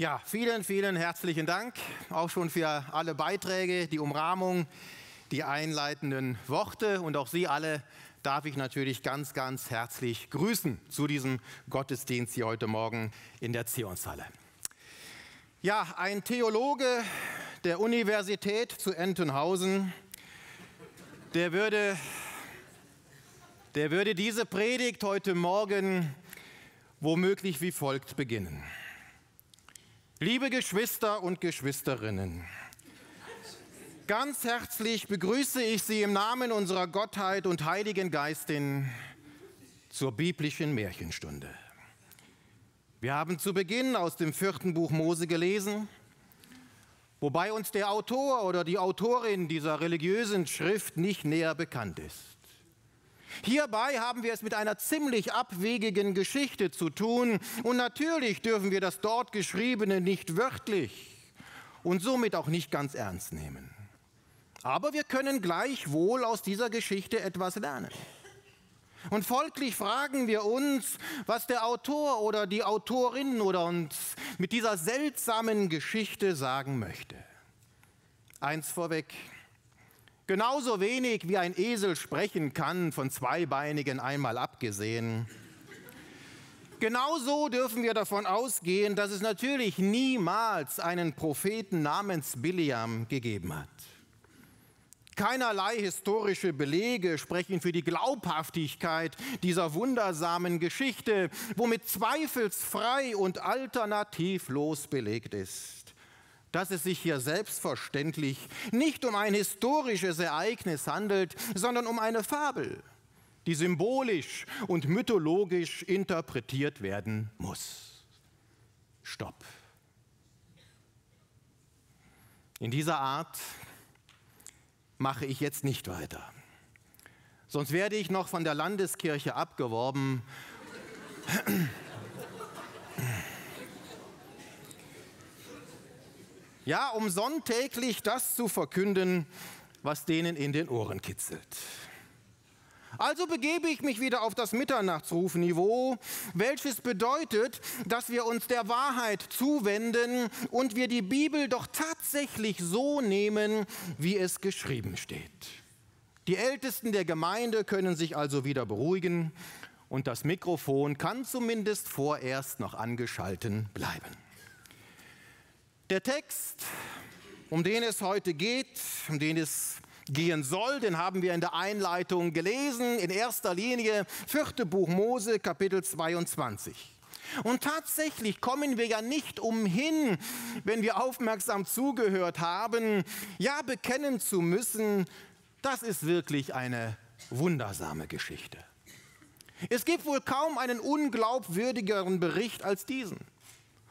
Ja, vielen, vielen herzlichen Dank auch schon für alle Beiträge, die Umrahmung, die einleitenden Worte und auch Sie alle darf ich natürlich ganz, ganz herzlich grüßen zu diesem Gottesdienst hier heute Morgen in der Zionshalle. Ja, ein Theologe der Universität zu Entenhausen, der würde, der würde diese Predigt heute Morgen womöglich wie folgt beginnen. Liebe Geschwister und Geschwisterinnen, ganz herzlich begrüße ich Sie im Namen unserer Gottheit und Heiligen Geistin zur biblischen Märchenstunde. Wir haben zu Beginn aus dem vierten Buch Mose gelesen, wobei uns der Autor oder die Autorin dieser religiösen Schrift nicht näher bekannt ist. Hierbei haben wir es mit einer ziemlich abwegigen Geschichte zu tun und natürlich dürfen wir das dort Geschriebene nicht wörtlich und somit auch nicht ganz ernst nehmen. Aber wir können gleichwohl aus dieser Geschichte etwas lernen. Und folglich fragen wir uns, was der Autor oder die Autorin oder uns mit dieser seltsamen Geschichte sagen möchte. Eins vorweg, Genauso wenig wie ein Esel sprechen kann, von Zweibeinigen einmal abgesehen. Genauso dürfen wir davon ausgehen, dass es natürlich niemals einen Propheten namens Biliam gegeben hat. Keinerlei historische Belege sprechen für die Glaubhaftigkeit dieser wundersamen Geschichte, womit zweifelsfrei und alternativlos belegt ist dass es sich hier selbstverständlich nicht um ein historisches Ereignis handelt, sondern um eine Fabel, die symbolisch und mythologisch interpretiert werden muss. Stopp. In dieser Art mache ich jetzt nicht weiter. Sonst werde ich noch von der Landeskirche abgeworben. Ja, um sonntäglich das zu verkünden, was denen in den Ohren kitzelt. Also begebe ich mich wieder auf das Mitternachtsrufniveau, welches bedeutet, dass wir uns der Wahrheit zuwenden und wir die Bibel doch tatsächlich so nehmen, wie es geschrieben steht. Die Ältesten der Gemeinde können sich also wieder beruhigen und das Mikrofon kann zumindest vorerst noch angeschalten bleiben. Der Text, um den es heute geht, um den es gehen soll, den haben wir in der Einleitung gelesen, in erster Linie vierte Buch Mose, Kapitel 22. Und tatsächlich kommen wir ja nicht umhin, wenn wir aufmerksam zugehört haben, ja bekennen zu müssen, das ist wirklich eine wundersame Geschichte. Es gibt wohl kaum einen unglaubwürdigeren Bericht als diesen.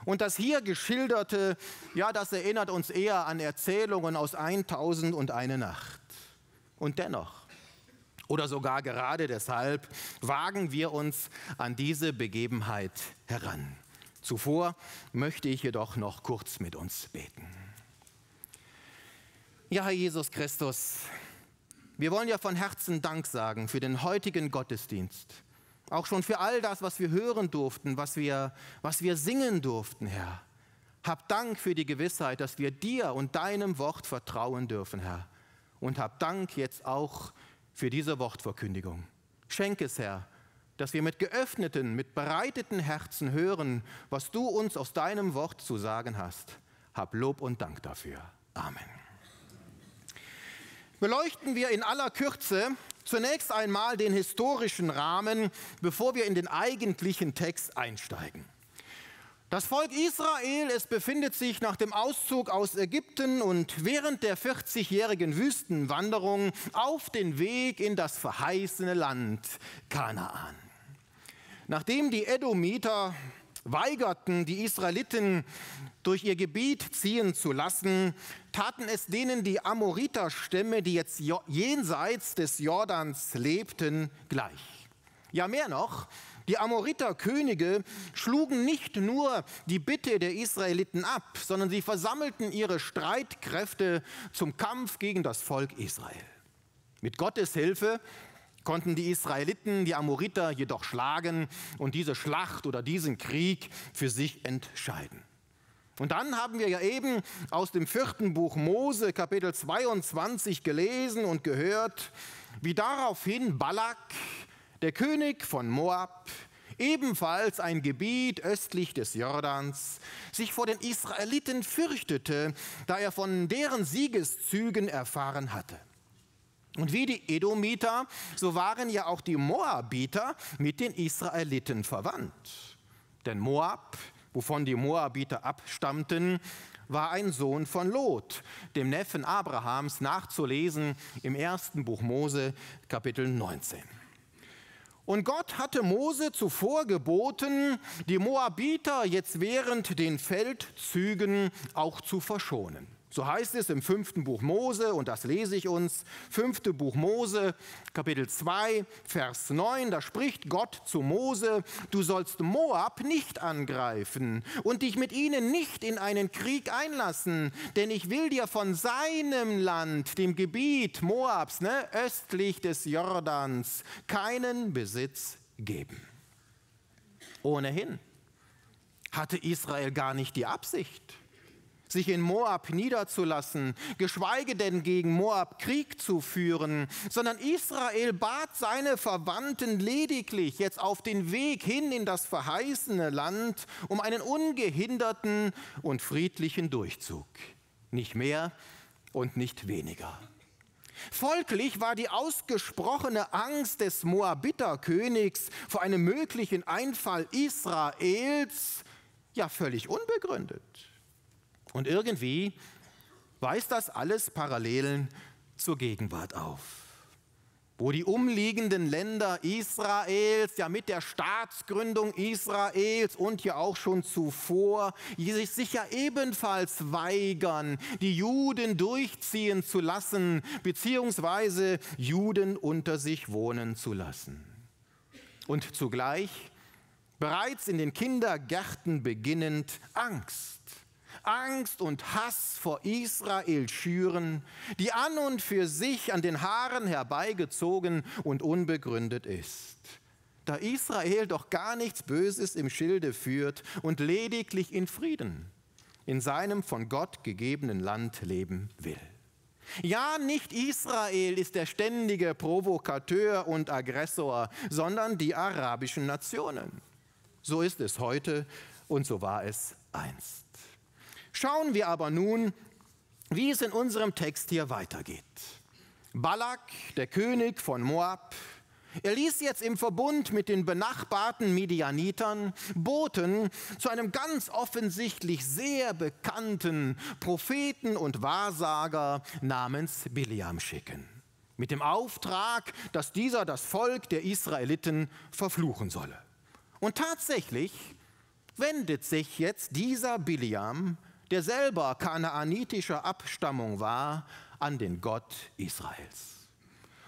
Und das hier geschilderte, ja, das erinnert uns eher an Erzählungen aus 1000 und eine Nacht. Und dennoch, oder sogar gerade deshalb, wagen wir uns an diese Begebenheit heran. Zuvor möchte ich jedoch noch kurz mit uns beten. Ja, Herr Jesus Christus, wir wollen ja von Herzen Dank sagen für den heutigen Gottesdienst auch schon für all das, was wir hören durften, was wir, was wir singen durften, Herr. Hab Dank für die Gewissheit, dass wir dir und deinem Wort vertrauen dürfen, Herr. Und hab Dank jetzt auch für diese Wortverkündigung. Schenk es, Herr, dass wir mit geöffneten, mit bereiteten Herzen hören, was du uns aus deinem Wort zu sagen hast. Hab Lob und Dank dafür. Amen. Beleuchten wir in aller Kürze Zunächst einmal den historischen Rahmen, bevor wir in den eigentlichen Text einsteigen. Das Volk Israel, es befindet sich nach dem Auszug aus Ägypten und während der 40-jährigen Wüstenwanderung auf den Weg in das verheißene Land Kanaan. Nachdem die Edomiter weigerten, die Israeliten durch ihr Gebiet ziehen zu lassen, taten es denen die Amoriterstämme, die jetzt jenseits des Jordans lebten, gleich. Ja, mehr noch, die Amoriterkönige schlugen nicht nur die Bitte der Israeliten ab, sondern sie versammelten ihre Streitkräfte zum Kampf gegen das Volk Israel. Mit Gottes Hilfe konnten die Israeliten die Amoriter jedoch schlagen und diese Schlacht oder diesen Krieg für sich entscheiden. Und dann haben wir ja eben aus dem vierten Buch Mose, Kapitel 22, gelesen und gehört, wie daraufhin Balak, der König von Moab, ebenfalls ein Gebiet östlich des Jordans, sich vor den Israeliten fürchtete, da er von deren Siegeszügen erfahren hatte. Und wie die Edomiter, so waren ja auch die Moabiter mit den Israeliten verwandt. Denn Moab wovon die Moabiter abstammten, war ein Sohn von Lot, dem Neffen Abrahams, nachzulesen im ersten Buch Mose, Kapitel 19. Und Gott hatte Mose zuvor geboten, die Moabiter jetzt während den Feldzügen auch zu verschonen. So heißt es im fünften Buch Mose, und das lese ich uns, fünfte Buch Mose, Kapitel 2, Vers 9, da spricht Gott zu Mose, du sollst Moab nicht angreifen und dich mit ihnen nicht in einen Krieg einlassen, denn ich will dir von seinem Land, dem Gebiet Moabs, ne, östlich des Jordans, keinen Besitz geben. Ohnehin hatte Israel gar nicht die Absicht, sich in Moab niederzulassen, geschweige denn gegen Moab Krieg zu führen, sondern Israel bat seine Verwandten lediglich jetzt auf den Weg hin in das verheißene Land um einen ungehinderten und friedlichen Durchzug. Nicht mehr und nicht weniger. Folglich war die ausgesprochene Angst des Moabiterkönigs vor einem möglichen Einfall Israels ja völlig unbegründet. Und irgendwie weist das alles Parallelen zur Gegenwart auf, wo die umliegenden Länder Israels ja mit der Staatsgründung Israels und ja auch schon zuvor sich sicher ebenfalls weigern, die Juden durchziehen zu lassen, beziehungsweise Juden unter sich wohnen zu lassen. Und zugleich bereits in den Kindergärten beginnend Angst Angst und Hass vor Israel schüren, die an und für sich an den Haaren herbeigezogen und unbegründet ist. Da Israel doch gar nichts Böses im Schilde führt und lediglich in Frieden in seinem von Gott gegebenen Land leben will. Ja, nicht Israel ist der ständige Provokateur und Aggressor, sondern die arabischen Nationen. So ist es heute und so war es einst. Schauen wir aber nun, wie es in unserem Text hier weitergeht. Balak, der König von Moab, er ließ jetzt im Verbund mit den benachbarten Midianitern Boten zu einem ganz offensichtlich sehr bekannten Propheten und Wahrsager namens Biliam schicken. Mit dem Auftrag, dass dieser das Volk der Israeliten verfluchen solle. Und tatsächlich wendet sich jetzt dieser Biliam der selber kanaanitischer Abstammung war, an den Gott Israels.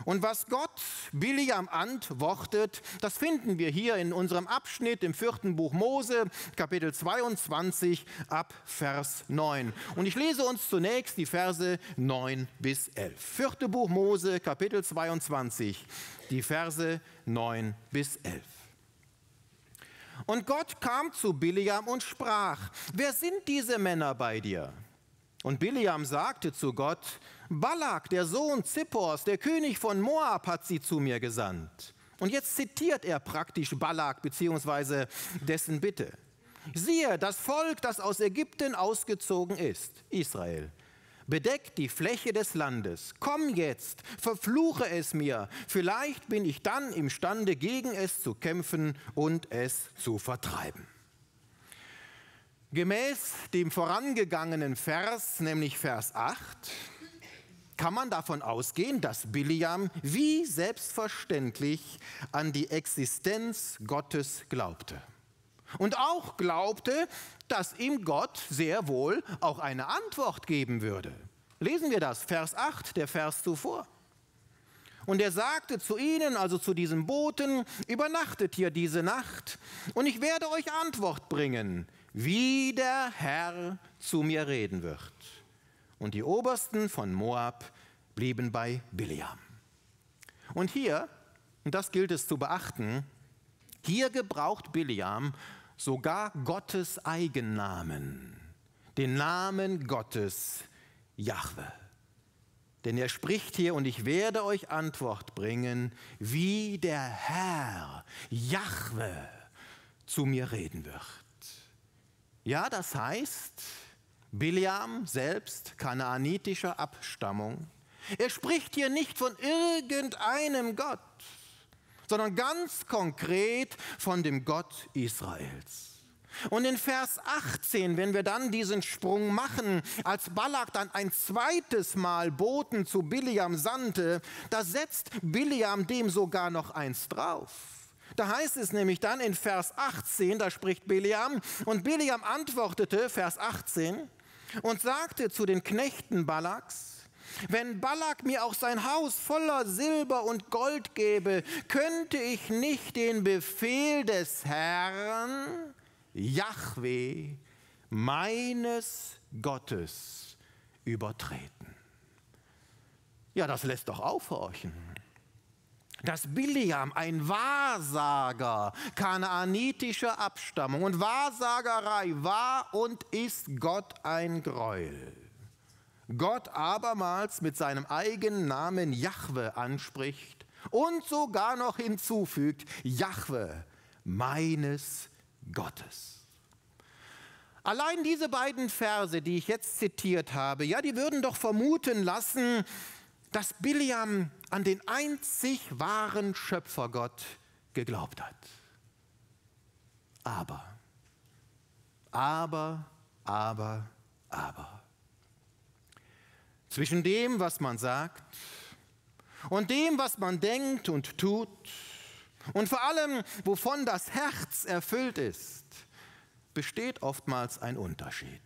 Und was Gott Biliam antwortet, das finden wir hier in unserem Abschnitt im vierten Buch Mose, Kapitel 22 ab Vers 9. Und ich lese uns zunächst die Verse 9 bis 11. Vierte Buch Mose, Kapitel 22, die Verse 9 bis 11. Und Gott kam zu Biliam und sprach, wer sind diese Männer bei dir? Und Biliam sagte zu Gott, Balak, der Sohn Zippors, der König von Moab, hat sie zu mir gesandt. Und jetzt zitiert er praktisch Balak bzw. dessen Bitte. Siehe, das Volk, das aus Ägypten ausgezogen ist, Israel, bedeckt die Fläche des Landes. Komm jetzt, verfluche es mir. Vielleicht bin ich dann imstande, gegen es zu kämpfen und es zu vertreiben. Gemäß dem vorangegangenen Vers, nämlich Vers 8, kann man davon ausgehen, dass Biliam wie selbstverständlich an die Existenz Gottes glaubte. Und auch glaubte, dass ihm Gott sehr wohl auch eine Antwort geben würde. Lesen wir das, Vers 8, der Vers zuvor. Und er sagte zu ihnen, also zu diesem Boten, übernachtet hier diese Nacht und ich werde euch Antwort bringen, wie der Herr zu mir reden wird. Und die Obersten von Moab blieben bei Biliam. Und hier, und das gilt es zu beachten, hier gebraucht Biliam sogar Gottes Eigennamen. den Namen Gottes Jahwe. Denn er spricht hier, und ich werde euch Antwort bringen, wie der Herr, Jahwe, zu mir reden wird. Ja, das heißt, Biliam selbst, kanaanitischer Abstammung, er spricht hier nicht von irgendeinem Gott, sondern ganz konkret von dem Gott Israels. Und in Vers 18, wenn wir dann diesen Sprung machen, als Balak dann ein zweites Mal Boten zu Biliam sandte, da setzt Biliam dem sogar noch eins drauf. Da heißt es nämlich dann in Vers 18, da spricht Biliam, und Biliam antwortete, Vers 18, und sagte zu den Knechten Balaks, wenn Balak mir auch sein Haus voller Silber und Gold gebe, könnte ich nicht den Befehl des Herrn, Yahweh, meines Gottes, übertreten. Ja, das lässt doch aufhorchen. Dass Biliam, ein Wahrsager kanaanitischer Abstammung und Wahrsagerei war und ist Gott ein Greuel. Gott abermals mit seinem eigenen Namen Jahwe anspricht und sogar noch hinzufügt, Jahwe, meines Gottes. Allein diese beiden Verse, die ich jetzt zitiert habe, ja, die würden doch vermuten lassen, dass Biliam an den einzig wahren Schöpfergott geglaubt hat. Aber, aber, aber, aber. Zwischen dem, was man sagt und dem, was man denkt und tut, und vor allem, wovon das Herz erfüllt ist, besteht oftmals ein Unterschied.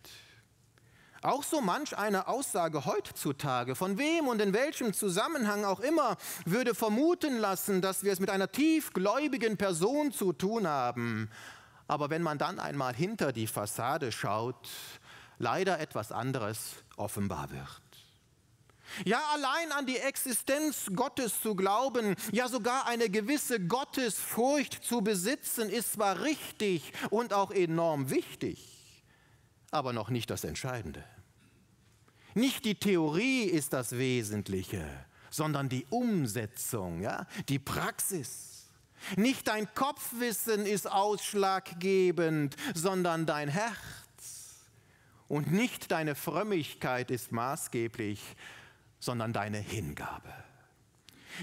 Auch so manch eine Aussage heutzutage, von wem und in welchem Zusammenhang auch immer, würde vermuten lassen, dass wir es mit einer tiefgläubigen Person zu tun haben. Aber wenn man dann einmal hinter die Fassade schaut, leider etwas anderes offenbar wird. Ja, allein an die Existenz Gottes zu glauben, ja sogar eine gewisse Gottesfurcht zu besitzen, ist zwar richtig und auch enorm wichtig, aber noch nicht das Entscheidende. Nicht die Theorie ist das Wesentliche, sondern die Umsetzung, ja, die Praxis. Nicht dein Kopfwissen ist ausschlaggebend, sondern dein Herz. Und nicht deine Frömmigkeit ist maßgeblich, sondern deine Hingabe.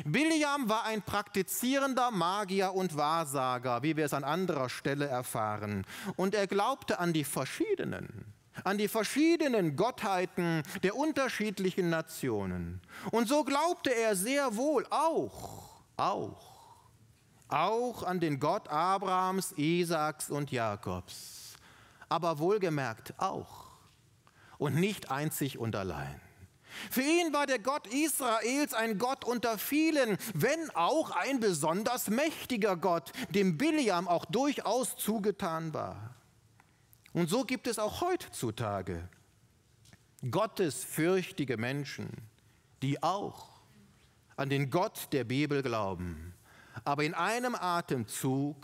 Biliam war ein praktizierender Magier und Wahrsager, wie wir es an anderer Stelle erfahren. Und er glaubte an die verschiedenen, an die verschiedenen Gottheiten der unterschiedlichen Nationen. Und so glaubte er sehr wohl auch, auch, auch an den Gott Abrahams, Isaaks und Jakobs. Aber wohlgemerkt auch und nicht einzig und allein. Für ihn war der Gott Israels ein Gott unter vielen, wenn auch ein besonders mächtiger Gott, dem Biliam auch durchaus zugetan war. Und so gibt es auch heutzutage gottesfürchtige Menschen, die auch an den Gott der Bibel glauben, aber in einem Atemzug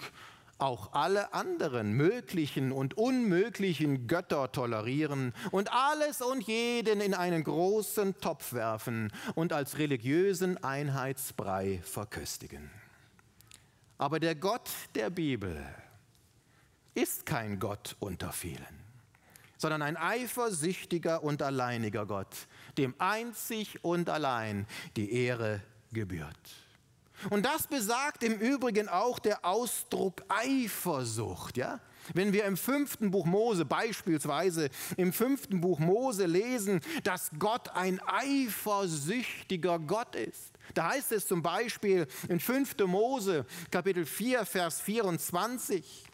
auch alle anderen möglichen und unmöglichen Götter tolerieren und alles und jeden in einen großen Topf werfen und als religiösen Einheitsbrei verköstigen. Aber der Gott der Bibel ist kein Gott unter vielen, sondern ein eifersüchtiger und alleiniger Gott, dem einzig und allein die Ehre gebührt. Und das besagt im Übrigen auch der Ausdruck Eifersucht. Ja? Wenn wir im fünften Buch Mose beispielsweise im fünften Buch Mose lesen, dass Gott ein eifersüchtiger Gott ist. Da heißt es zum Beispiel in 5. Mose Kapitel 4, Vers 24,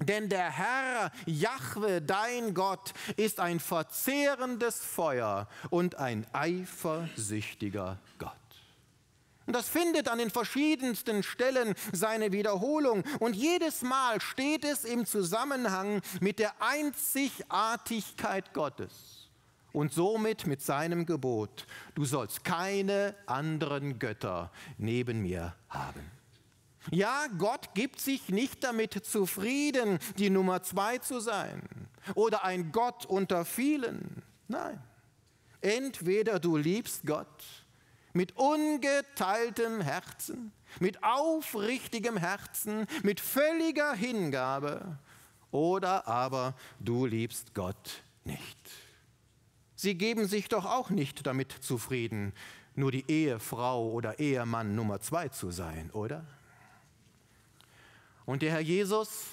denn der Herr, Jahwe, dein Gott, ist ein verzehrendes Feuer und ein eifersüchtiger Gott. Und das findet an den verschiedensten Stellen seine Wiederholung. Und jedes Mal steht es im Zusammenhang mit der Einzigartigkeit Gottes und somit mit seinem Gebot, du sollst keine anderen Götter neben mir haben. Ja, Gott gibt sich nicht damit zufrieden, die Nummer zwei zu sein, oder ein Gott unter vielen. Nein. Entweder du liebst Gott mit ungeteiltem Herzen, mit aufrichtigem Herzen, mit völliger Hingabe, oder aber du liebst Gott nicht. Sie geben sich doch auch nicht damit zufrieden, nur die Ehefrau oder Ehemann Nummer zwei zu sein, oder? Und der Herr Jesus,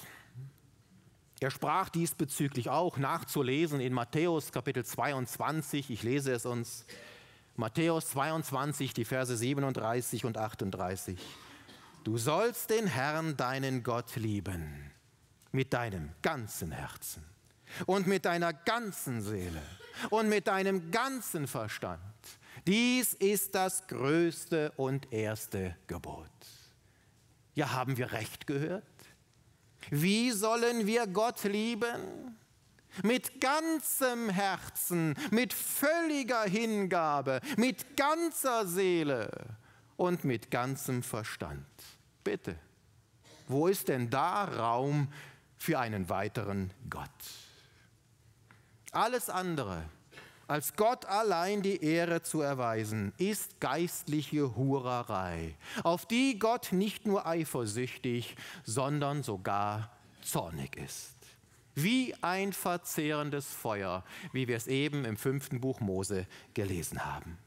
er sprach diesbezüglich auch nachzulesen in Matthäus Kapitel 22, ich lese es uns, Matthäus 22, die Verse 37 und 38. Du sollst den Herrn, deinen Gott, lieben mit deinem ganzen Herzen und mit deiner ganzen Seele und mit deinem ganzen Verstand. Dies ist das größte und erste Gebot. Ja, haben wir recht gehört? Wie sollen wir Gott lieben? Mit ganzem Herzen, mit völliger Hingabe, mit ganzer Seele und mit ganzem Verstand. Bitte, wo ist denn da Raum für einen weiteren Gott? Alles andere als Gott allein die Ehre zu erweisen, ist geistliche Hurerei, auf die Gott nicht nur eifersüchtig, sondern sogar zornig ist. Wie ein verzehrendes Feuer, wie wir es eben im fünften Buch Mose gelesen haben.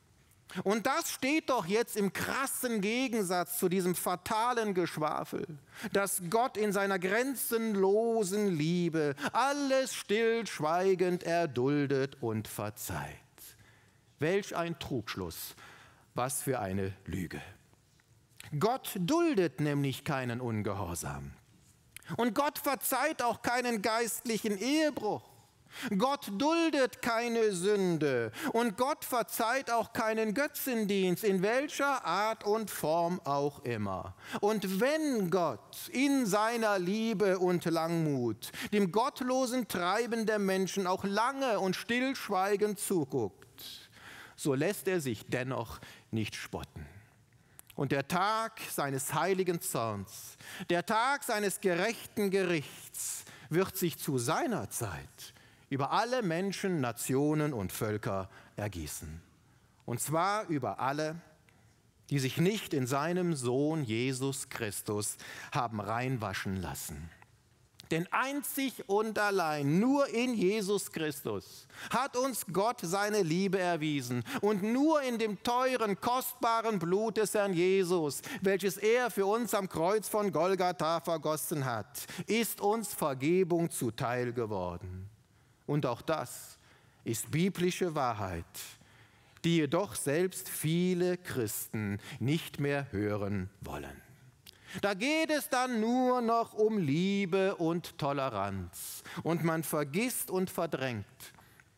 Und das steht doch jetzt im krassen Gegensatz zu diesem fatalen Geschwafel, dass Gott in seiner grenzenlosen Liebe alles stillschweigend erduldet und verzeiht. Welch ein Trugschluss, was für eine Lüge. Gott duldet nämlich keinen Ungehorsam. Und Gott verzeiht auch keinen geistlichen Ehebruch. Gott duldet keine Sünde und Gott verzeiht auch keinen Götzendienst, in welcher Art und Form auch immer. Und wenn Gott in seiner Liebe und Langmut dem gottlosen Treiben der Menschen auch lange und stillschweigend zuguckt, so lässt er sich dennoch nicht spotten. Und der Tag seines heiligen Zorns, der Tag seines gerechten Gerichts wird sich zu seiner Zeit über alle Menschen, Nationen und Völker ergießen. Und zwar über alle, die sich nicht in seinem Sohn Jesus Christus haben reinwaschen lassen. Denn einzig und allein, nur in Jesus Christus, hat uns Gott seine Liebe erwiesen. Und nur in dem teuren, kostbaren Blut des Herrn Jesus, welches er für uns am Kreuz von Golgatha vergossen hat, ist uns Vergebung zuteil geworden. Und auch das ist biblische Wahrheit, die jedoch selbst viele Christen nicht mehr hören wollen. Da geht es dann nur noch um Liebe und Toleranz. Und man vergisst und verdrängt,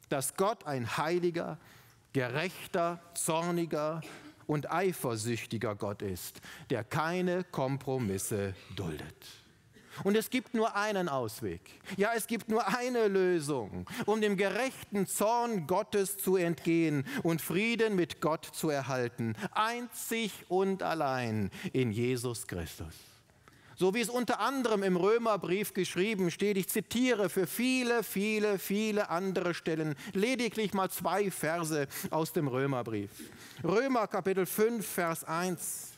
dass Gott ein heiliger, gerechter, zorniger und eifersüchtiger Gott ist, der keine Kompromisse duldet. Und es gibt nur einen Ausweg. Ja, es gibt nur eine Lösung, um dem gerechten Zorn Gottes zu entgehen und Frieden mit Gott zu erhalten. Einzig und allein in Jesus Christus. So wie es unter anderem im Römerbrief geschrieben steht, ich zitiere für viele, viele, viele andere Stellen lediglich mal zwei Verse aus dem Römerbrief. Römer Kapitel 5, Vers 1.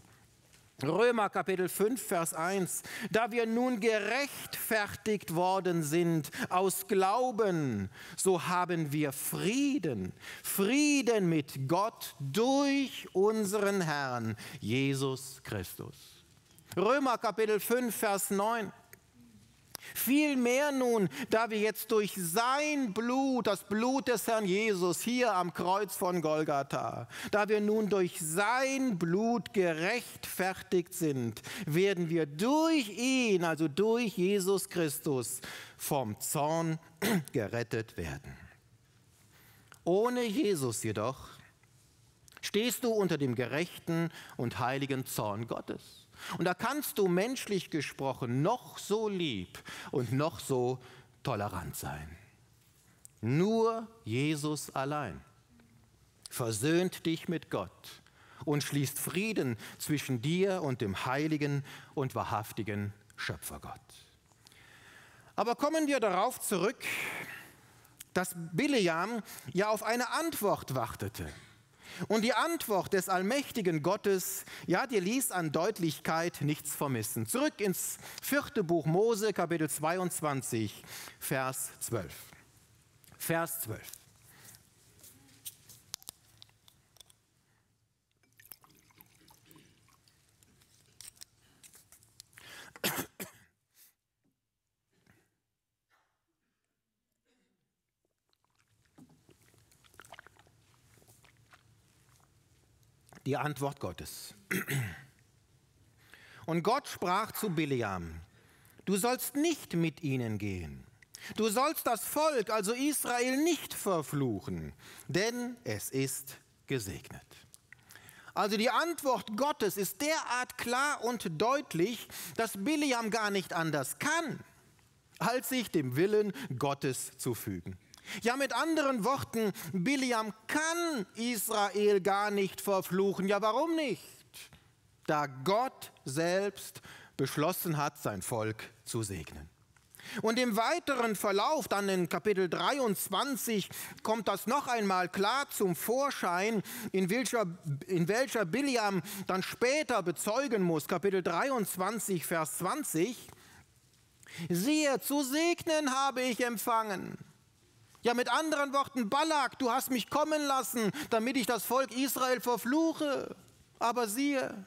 Römer Kapitel 5, Vers 1. Da wir nun gerechtfertigt worden sind aus Glauben, so haben wir Frieden, Frieden mit Gott durch unseren Herrn Jesus Christus. Römer Kapitel 5, Vers 9. Vielmehr nun, da wir jetzt durch sein Blut, das Blut des Herrn Jesus hier am Kreuz von Golgatha, da wir nun durch sein Blut gerechtfertigt sind, werden wir durch ihn, also durch Jesus Christus, vom Zorn gerettet werden. Ohne Jesus jedoch stehst du unter dem gerechten und heiligen Zorn Gottes. Und da kannst du menschlich gesprochen noch so lieb und noch so tolerant sein. Nur Jesus allein versöhnt dich mit Gott und schließt Frieden zwischen dir und dem heiligen und wahrhaftigen Schöpfergott. Aber kommen wir darauf zurück, dass Bileam ja auf eine Antwort wartete. Und die Antwort des allmächtigen Gottes, ja, die ließ an Deutlichkeit nichts vermissen. Zurück ins vierte Buch Mose, Kapitel 22, Vers 12. Vers 12. die Antwort Gottes. Und Gott sprach zu Biliam, du sollst nicht mit ihnen gehen. Du sollst das Volk, also Israel, nicht verfluchen, denn es ist gesegnet. Also die Antwort Gottes ist derart klar und deutlich, dass Biliam gar nicht anders kann, als sich dem Willen Gottes zu fügen. Ja, mit anderen Worten, Biliam kann Israel gar nicht verfluchen. Ja, warum nicht? Da Gott selbst beschlossen hat, sein Volk zu segnen. Und im weiteren Verlauf, dann in Kapitel 23, kommt das noch einmal klar zum Vorschein, in welcher, in welcher Biliam dann später bezeugen muss. Kapitel 23, Vers 20. Siehe, zu segnen habe ich empfangen ja, mit anderen Worten, Balak, du hast mich kommen lassen, damit ich das Volk Israel verfluche. Aber siehe,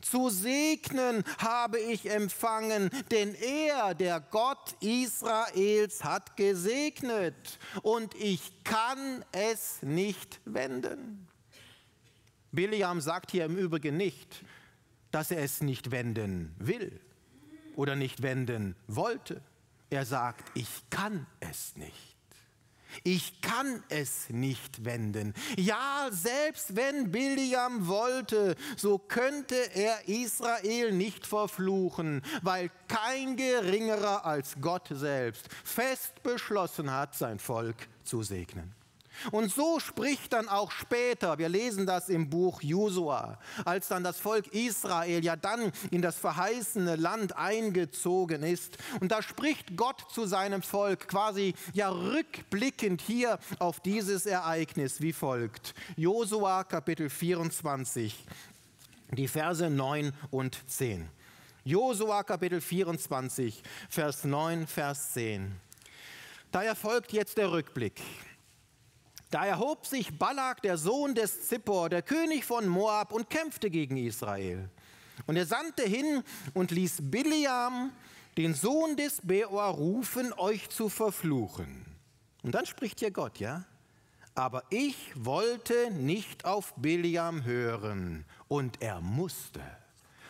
zu segnen habe ich empfangen, denn er, der Gott Israels, hat gesegnet und ich kann es nicht wenden. Biliam sagt hier im Übrigen nicht, dass er es nicht wenden will oder nicht wenden wollte. Er sagt, ich kann es nicht. Ich kann es nicht wenden. Ja, selbst wenn Biliam wollte, so könnte er Israel nicht verfluchen, weil kein geringerer als Gott selbst fest beschlossen hat, sein Volk zu segnen. Und so spricht dann auch später, wir lesen das im Buch Josua, als dann das Volk Israel ja dann in das verheißene Land eingezogen ist. Und da spricht Gott zu seinem Volk quasi ja rückblickend hier auf dieses Ereignis wie folgt. Josua Kapitel 24, die Verse 9 und 10. Josua Kapitel 24, Vers 9, Vers 10. Da erfolgt jetzt der Rückblick. Da erhob sich Balak, der Sohn des Zippor, der König von Moab, und kämpfte gegen Israel. Und er sandte hin und ließ Biliam, den Sohn des Beor, rufen, euch zu verfluchen. Und dann spricht hier Gott, ja? Aber ich wollte nicht auf Biliam hören, und er musste,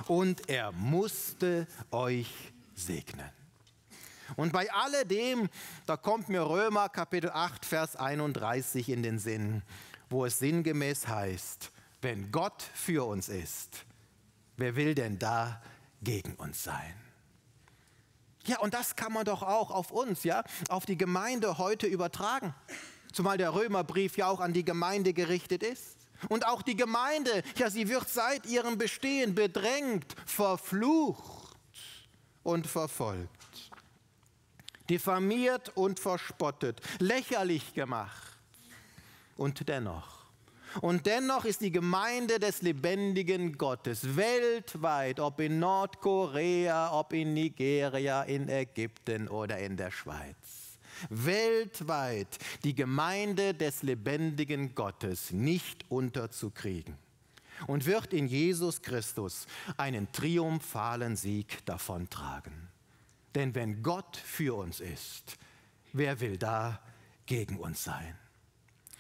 und er musste euch segnen. Und bei alledem, da kommt mir Römer Kapitel 8, Vers 31 in den Sinn, wo es sinngemäß heißt, wenn Gott für uns ist, wer will denn da gegen uns sein? Ja, und das kann man doch auch auf uns, ja, auf die Gemeinde heute übertragen. Zumal der Römerbrief ja auch an die Gemeinde gerichtet ist. Und auch die Gemeinde, ja, sie wird seit ihrem Bestehen bedrängt, verflucht und verfolgt diffamiert und verspottet, lächerlich gemacht. Und dennoch, und dennoch ist die Gemeinde des lebendigen Gottes weltweit, ob in Nordkorea, ob in Nigeria, in Ägypten oder in der Schweiz, weltweit die Gemeinde des lebendigen Gottes nicht unterzukriegen und wird in Jesus Christus einen triumphalen Sieg davontragen. Denn wenn Gott für uns ist, wer will da gegen uns sein?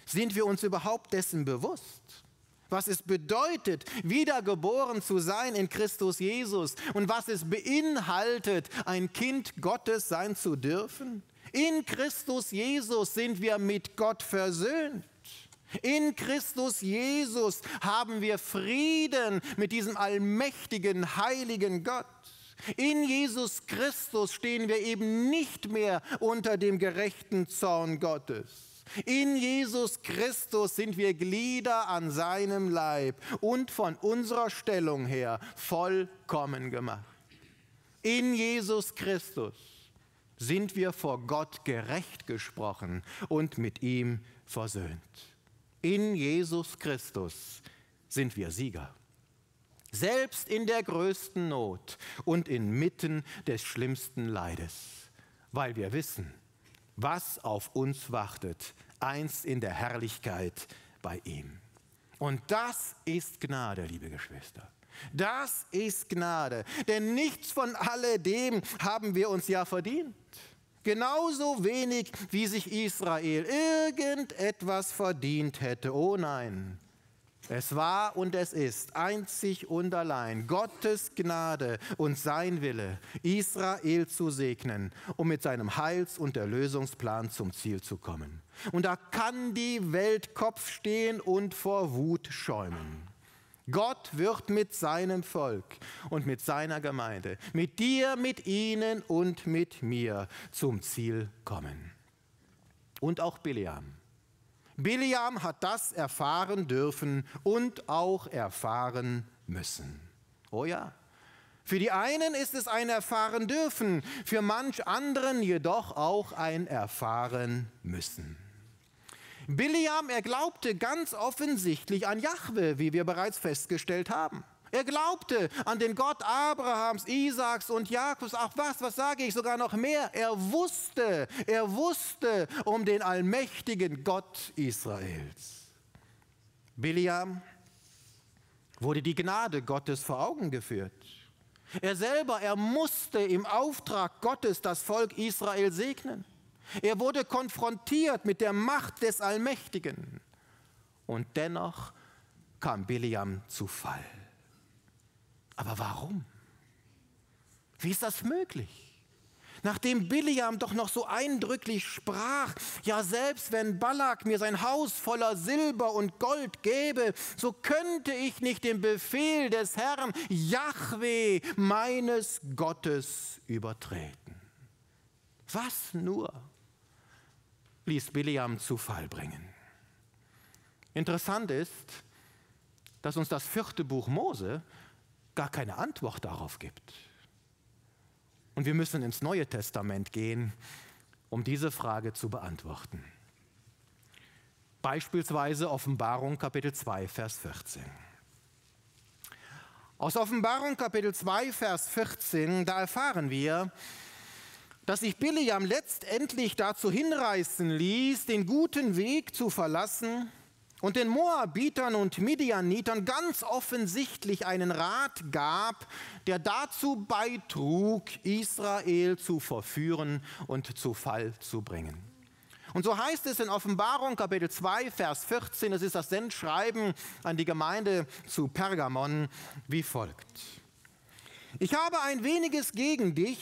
Sind wir uns überhaupt dessen bewusst? was es bedeutet, wiedergeboren zu sein in Christus Jesus und was es beinhaltet, ein Kind Gottes sein zu dürfen. In Christus Jesus sind wir mit Gott versöhnt. In Christus Jesus haben wir Frieden mit diesem allmächtigen, heiligen Gott. In Jesus Christus stehen wir eben nicht mehr unter dem gerechten Zorn Gottes. In Jesus Christus sind wir Glieder an seinem Leib und von unserer Stellung her vollkommen gemacht. In Jesus Christus sind wir vor Gott gerecht gesprochen und mit ihm versöhnt. In Jesus Christus sind wir Sieger. Selbst in der größten Not und inmitten des schlimmsten Leides, weil wir wissen, was auf uns wartet, einst in der Herrlichkeit bei ihm. Und das ist Gnade, liebe Geschwister. Das ist Gnade, denn nichts von alledem haben wir uns ja verdient. Genauso wenig, wie sich Israel irgendetwas verdient hätte. Oh nein, es war und es ist einzig und allein Gottes Gnade und sein Wille, Israel zu segnen, um mit seinem Heils- und Erlösungsplan zum Ziel zu kommen. Und da kann die Welt Kopf stehen und vor Wut schäumen. Gott wird mit seinem Volk und mit seiner Gemeinde, mit dir, mit ihnen und mit mir zum Ziel kommen. Und auch Biliam. Biliam hat das erfahren dürfen und auch erfahren müssen. Oh ja. Für die einen ist es ein erfahren dürfen, für manch anderen jedoch auch ein erfahren müssen. Biliam, er glaubte ganz offensichtlich an Jahwe, wie wir bereits festgestellt haben. Er glaubte an den Gott Abrahams, Isaaks und Jakobs. Ach was, was sage ich sogar noch mehr? Er wusste, er wusste um den allmächtigen Gott Israels. Biliam wurde die Gnade Gottes vor Augen geführt. Er selber, er musste im Auftrag Gottes das Volk Israel segnen. Er wurde konfrontiert mit der Macht des Allmächtigen. Und dennoch kam Biliam zu Fall. Aber warum? Wie ist das möglich? Nachdem Biliam doch noch so eindrücklich sprach, ja selbst wenn Balak mir sein Haus voller Silber und Gold gäbe, so könnte ich nicht den Befehl des Herrn, Jahwe, meines Gottes, übertreten. Was nur? ließ Biliam zu Fall bringen. Interessant ist, dass uns das vierte Buch Mose gar keine Antwort darauf gibt. Und wir müssen ins Neue Testament gehen, um diese Frage zu beantworten. Beispielsweise Offenbarung Kapitel 2, Vers 14. Aus Offenbarung Kapitel 2, Vers 14, da erfahren wir, dass sich Biliam letztendlich dazu hinreißen ließ, den guten Weg zu verlassen und den Moabitern und Midianitern ganz offensichtlich einen Rat gab, der dazu beitrug, Israel zu verführen und zu Fall zu bringen. Und so heißt es in Offenbarung Kapitel 2, Vers 14, es ist das Sendschreiben an die Gemeinde zu Pergamon wie folgt. Ich habe ein weniges gegen dich,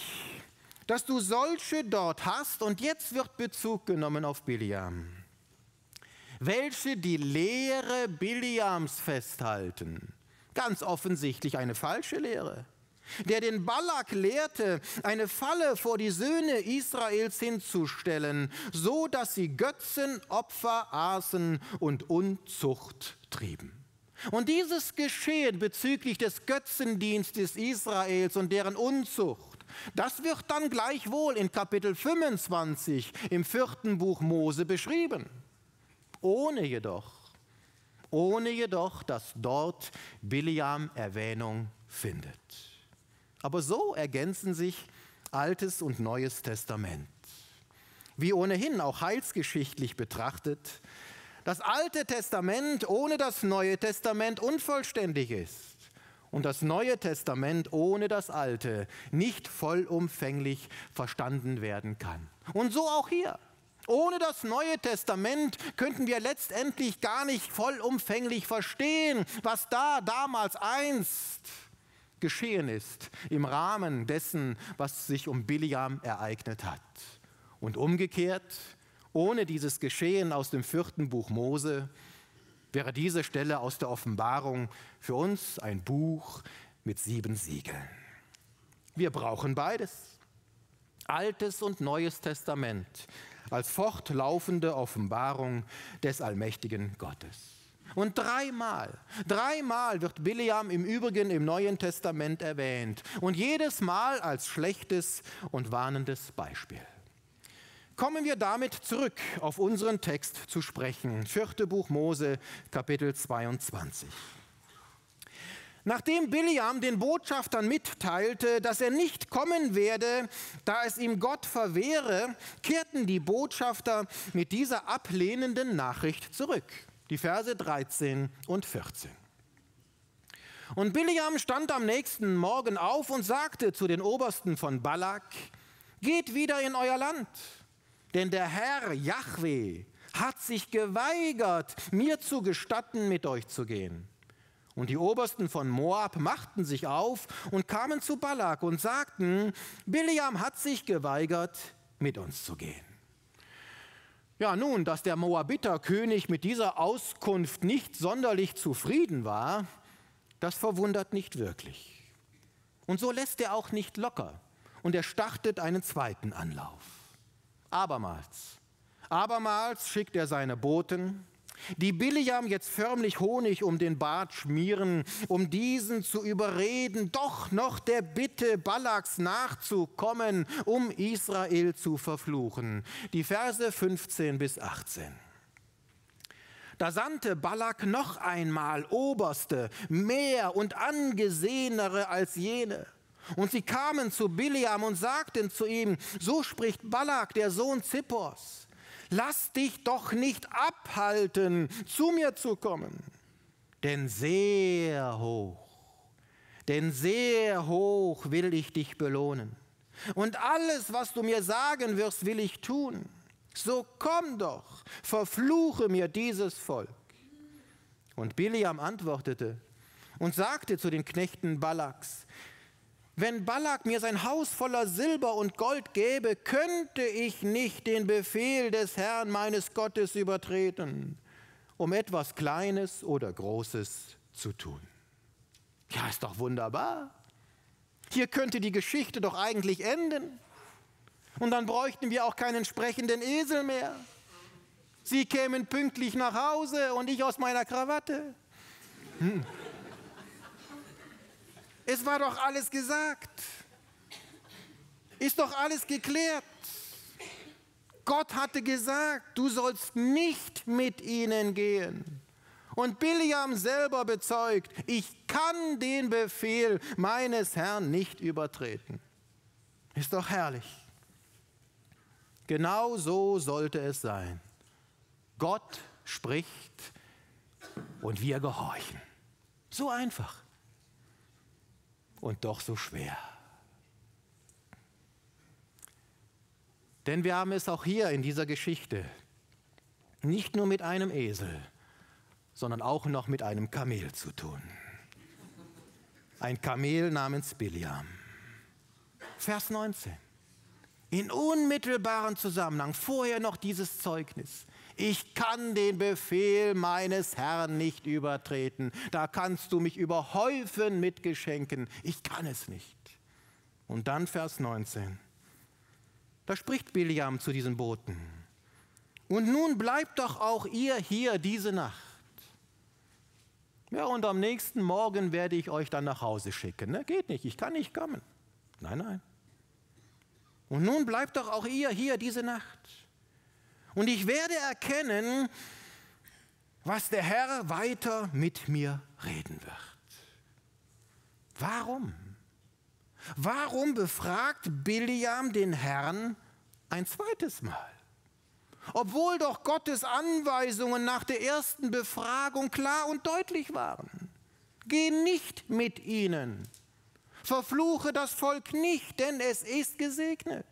dass du solche dort hast, und jetzt wird Bezug genommen auf Biliam, welche die Lehre Biliams festhalten. Ganz offensichtlich eine falsche Lehre. Der den Balak lehrte, eine Falle vor die Söhne Israels hinzustellen, so dass sie Götzenopfer aßen und Unzucht trieben. Und dieses Geschehen bezüglich des Götzendienstes Israels und deren Unzucht, das wird dann gleichwohl in Kapitel 25 im vierten Buch Mose beschrieben. Ohne jedoch, ohne jedoch, dass dort Biliam Erwähnung findet. Aber so ergänzen sich Altes und Neues Testament. Wie ohnehin auch heilsgeschichtlich betrachtet, das Alte Testament ohne das Neue Testament unvollständig ist und das Neue Testament ohne das Alte nicht vollumfänglich verstanden werden kann. Und so auch hier. Ohne das Neue Testament könnten wir letztendlich gar nicht vollumfänglich verstehen, was da damals einst geschehen ist im Rahmen dessen, was sich um Biliam ereignet hat. Und umgekehrt, ohne dieses Geschehen aus dem vierten Buch Mose wäre diese Stelle aus der Offenbarung für uns ein Buch mit sieben Siegeln. Wir brauchen beides. Altes und Neues Testament als fortlaufende Offenbarung des allmächtigen Gottes. Und dreimal, dreimal wird Biliam im Übrigen im Neuen Testament erwähnt. Und jedes Mal als schlechtes und warnendes Beispiel. Kommen wir damit zurück auf unseren Text zu sprechen. Vierte Buch Mose, Kapitel 22. Nachdem Biliam den Botschaftern mitteilte, dass er nicht kommen werde, da es ihm Gott verwehre, kehrten die Botschafter mit dieser ablehnenden Nachricht zurück. Die Verse 13 und 14. Und Biliam stand am nächsten Morgen auf und sagte zu den Obersten von Balak, geht wieder in euer Land, denn der Herr Yahweh hat sich geweigert, mir zu gestatten, mit euch zu gehen. Und die Obersten von Moab machten sich auf und kamen zu Balak und sagten, Biliam hat sich geweigert, mit uns zu gehen. Ja, nun, dass der Moabiterkönig mit dieser Auskunft nicht sonderlich zufrieden war, das verwundert nicht wirklich. Und so lässt er auch nicht locker und er startet einen zweiten Anlauf. Abermals, abermals schickt er seine Boten, die Biliam jetzt förmlich Honig um den Bart schmieren, um diesen zu überreden, doch noch der Bitte Balaks nachzukommen, um Israel zu verfluchen. Die Verse 15 bis 18. Da sandte Balak noch einmal Oberste, mehr und angesehenere als jene. Und sie kamen zu Biliam und sagten zu ihm, so spricht Balak, der Sohn Zippors lass dich doch nicht abhalten, zu mir zu kommen. Denn sehr hoch, denn sehr hoch will ich dich belohnen. Und alles, was du mir sagen wirst, will ich tun. So komm doch, verfluche mir dieses Volk. Und Biliam antwortete und sagte zu den Knechten Balaks, wenn Balak mir sein Haus voller Silber und Gold gäbe, könnte ich nicht den Befehl des Herrn meines Gottes übertreten, um etwas Kleines oder Großes zu tun. Ja, ist doch wunderbar. Hier könnte die Geschichte doch eigentlich enden. Und dann bräuchten wir auch keinen sprechenden Esel mehr. Sie kämen pünktlich nach Hause und ich aus meiner Krawatte. Hm. Es war doch alles gesagt. Ist doch alles geklärt. Gott hatte gesagt, du sollst nicht mit ihnen gehen. Und Biliam selber bezeugt, ich kann den Befehl meines Herrn nicht übertreten. Ist doch herrlich. Genau so sollte es sein. Gott spricht und wir gehorchen. So einfach und doch so schwer. Denn wir haben es auch hier in dieser Geschichte nicht nur mit einem Esel, sondern auch noch mit einem Kamel zu tun. Ein Kamel namens Biliam. Vers 19. In unmittelbaren Zusammenhang, vorher noch dieses Zeugnis. Ich kann den Befehl meines Herrn nicht übertreten. Da kannst du mich überhäufen mit Geschenken. Ich kann es nicht. Und dann Vers 19. Da spricht Biliam zu diesen Boten. Und nun bleibt doch auch ihr hier diese Nacht. Ja, und am nächsten Morgen werde ich euch dann nach Hause schicken. Ne? Geht nicht, ich kann nicht kommen. Nein, nein. Und nun bleibt doch auch ihr hier diese Nacht. Und ich werde erkennen, was der Herr weiter mit mir reden wird. Warum? Warum befragt Biliam den Herrn ein zweites Mal? Obwohl doch Gottes Anweisungen nach der ersten Befragung klar und deutlich waren. Geh nicht mit ihnen. Verfluche das Volk nicht, denn es ist gesegnet.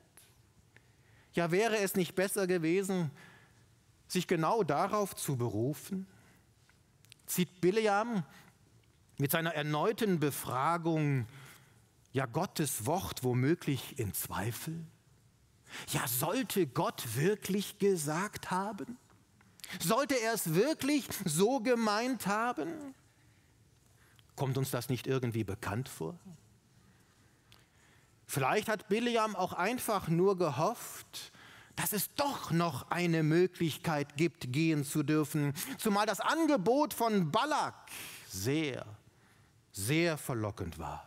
Ja, wäre es nicht besser gewesen, sich genau darauf zu berufen? Zieht Bileam mit seiner erneuten Befragung ja Gottes Wort womöglich in Zweifel? Ja, sollte Gott wirklich gesagt haben? Sollte er es wirklich so gemeint haben? Kommt uns das nicht irgendwie bekannt vor? Vielleicht hat Biliam auch einfach nur gehofft, dass es doch noch eine Möglichkeit gibt, gehen zu dürfen, zumal das Angebot von Balak sehr, sehr verlockend war.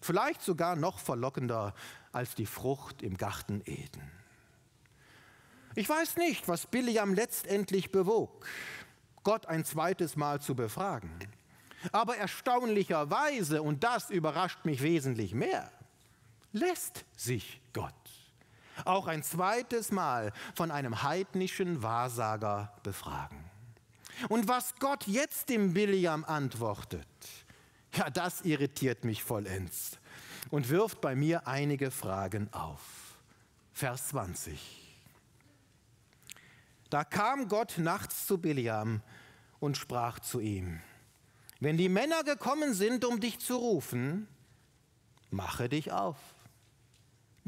Vielleicht sogar noch verlockender als die Frucht im Garten Eden. Ich weiß nicht, was Biliam letztendlich bewog, Gott ein zweites Mal zu befragen. Aber erstaunlicherweise, und das überrascht mich wesentlich mehr, lässt sich Gott auch ein zweites Mal von einem heidnischen Wahrsager befragen. Und was Gott jetzt dem Biliam antwortet, ja, das irritiert mich vollends und wirft bei mir einige Fragen auf. Vers 20. Da kam Gott nachts zu Biliam und sprach zu ihm, wenn die Männer gekommen sind, um dich zu rufen, mache dich auf,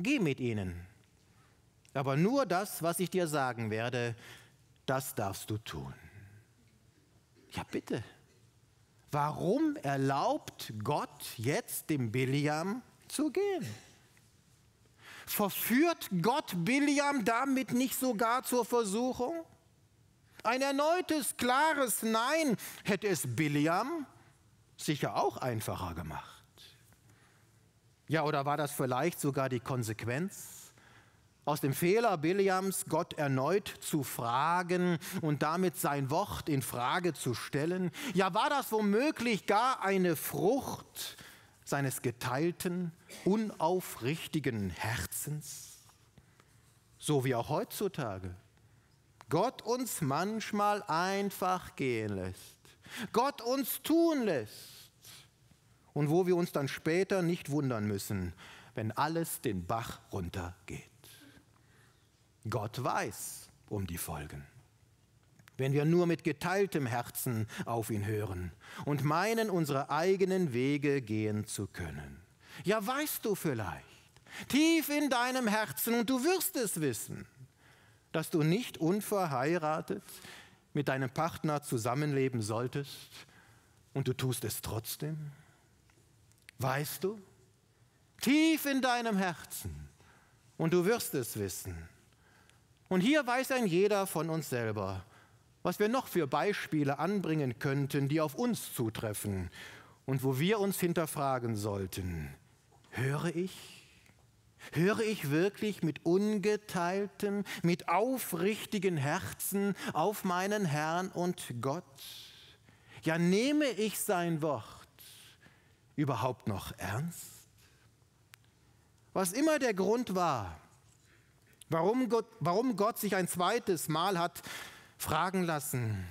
geh mit ihnen. Aber nur das, was ich dir sagen werde, das darfst du tun. Ja bitte, warum erlaubt Gott jetzt dem Biliam zu gehen? Verführt Gott Biliam damit nicht sogar zur Versuchung? Ein erneutes klares Nein hätte es Biliam sicher auch einfacher gemacht. Ja, oder war das vielleicht sogar die Konsequenz aus dem Fehler Biliams, Gott erneut zu fragen und damit sein Wort in Frage zu stellen? Ja, war das womöglich gar eine Frucht seines geteilten, unaufrichtigen Herzens? So wie auch heutzutage. Gott uns manchmal einfach gehen lässt. Gott uns tun lässt. Und wo wir uns dann später nicht wundern müssen, wenn alles den Bach runtergeht. Gott weiß um die Folgen. Wenn wir nur mit geteiltem Herzen auf ihn hören und meinen, unsere eigenen Wege gehen zu können. Ja, weißt du vielleicht, tief in deinem Herzen, und du wirst es wissen, dass du nicht unverheiratet mit deinem Partner zusammenleben solltest und du tust es trotzdem? Weißt du? Tief in deinem Herzen und du wirst es wissen. Und hier weiß ein jeder von uns selber, was wir noch für Beispiele anbringen könnten, die auf uns zutreffen und wo wir uns hinterfragen sollten. Höre ich Höre ich wirklich mit ungeteiltem, mit aufrichtigen Herzen auf meinen Herrn und Gott? Ja, nehme ich sein Wort überhaupt noch ernst? Was immer der Grund war, warum Gott, warum Gott sich ein zweites Mal hat fragen lassen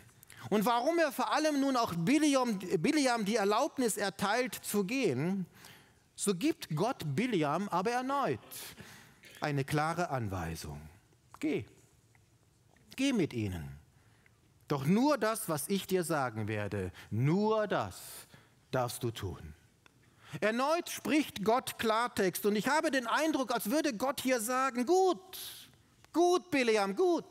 und warum er vor allem nun auch Biliam, Biliam die Erlaubnis erteilt zu gehen, so gibt Gott Biliam aber erneut eine klare Anweisung. Geh, geh mit ihnen. Doch nur das, was ich dir sagen werde, nur das darfst du tun. Erneut spricht Gott Klartext und ich habe den Eindruck, als würde Gott hier sagen, gut, gut, Biliam, gut.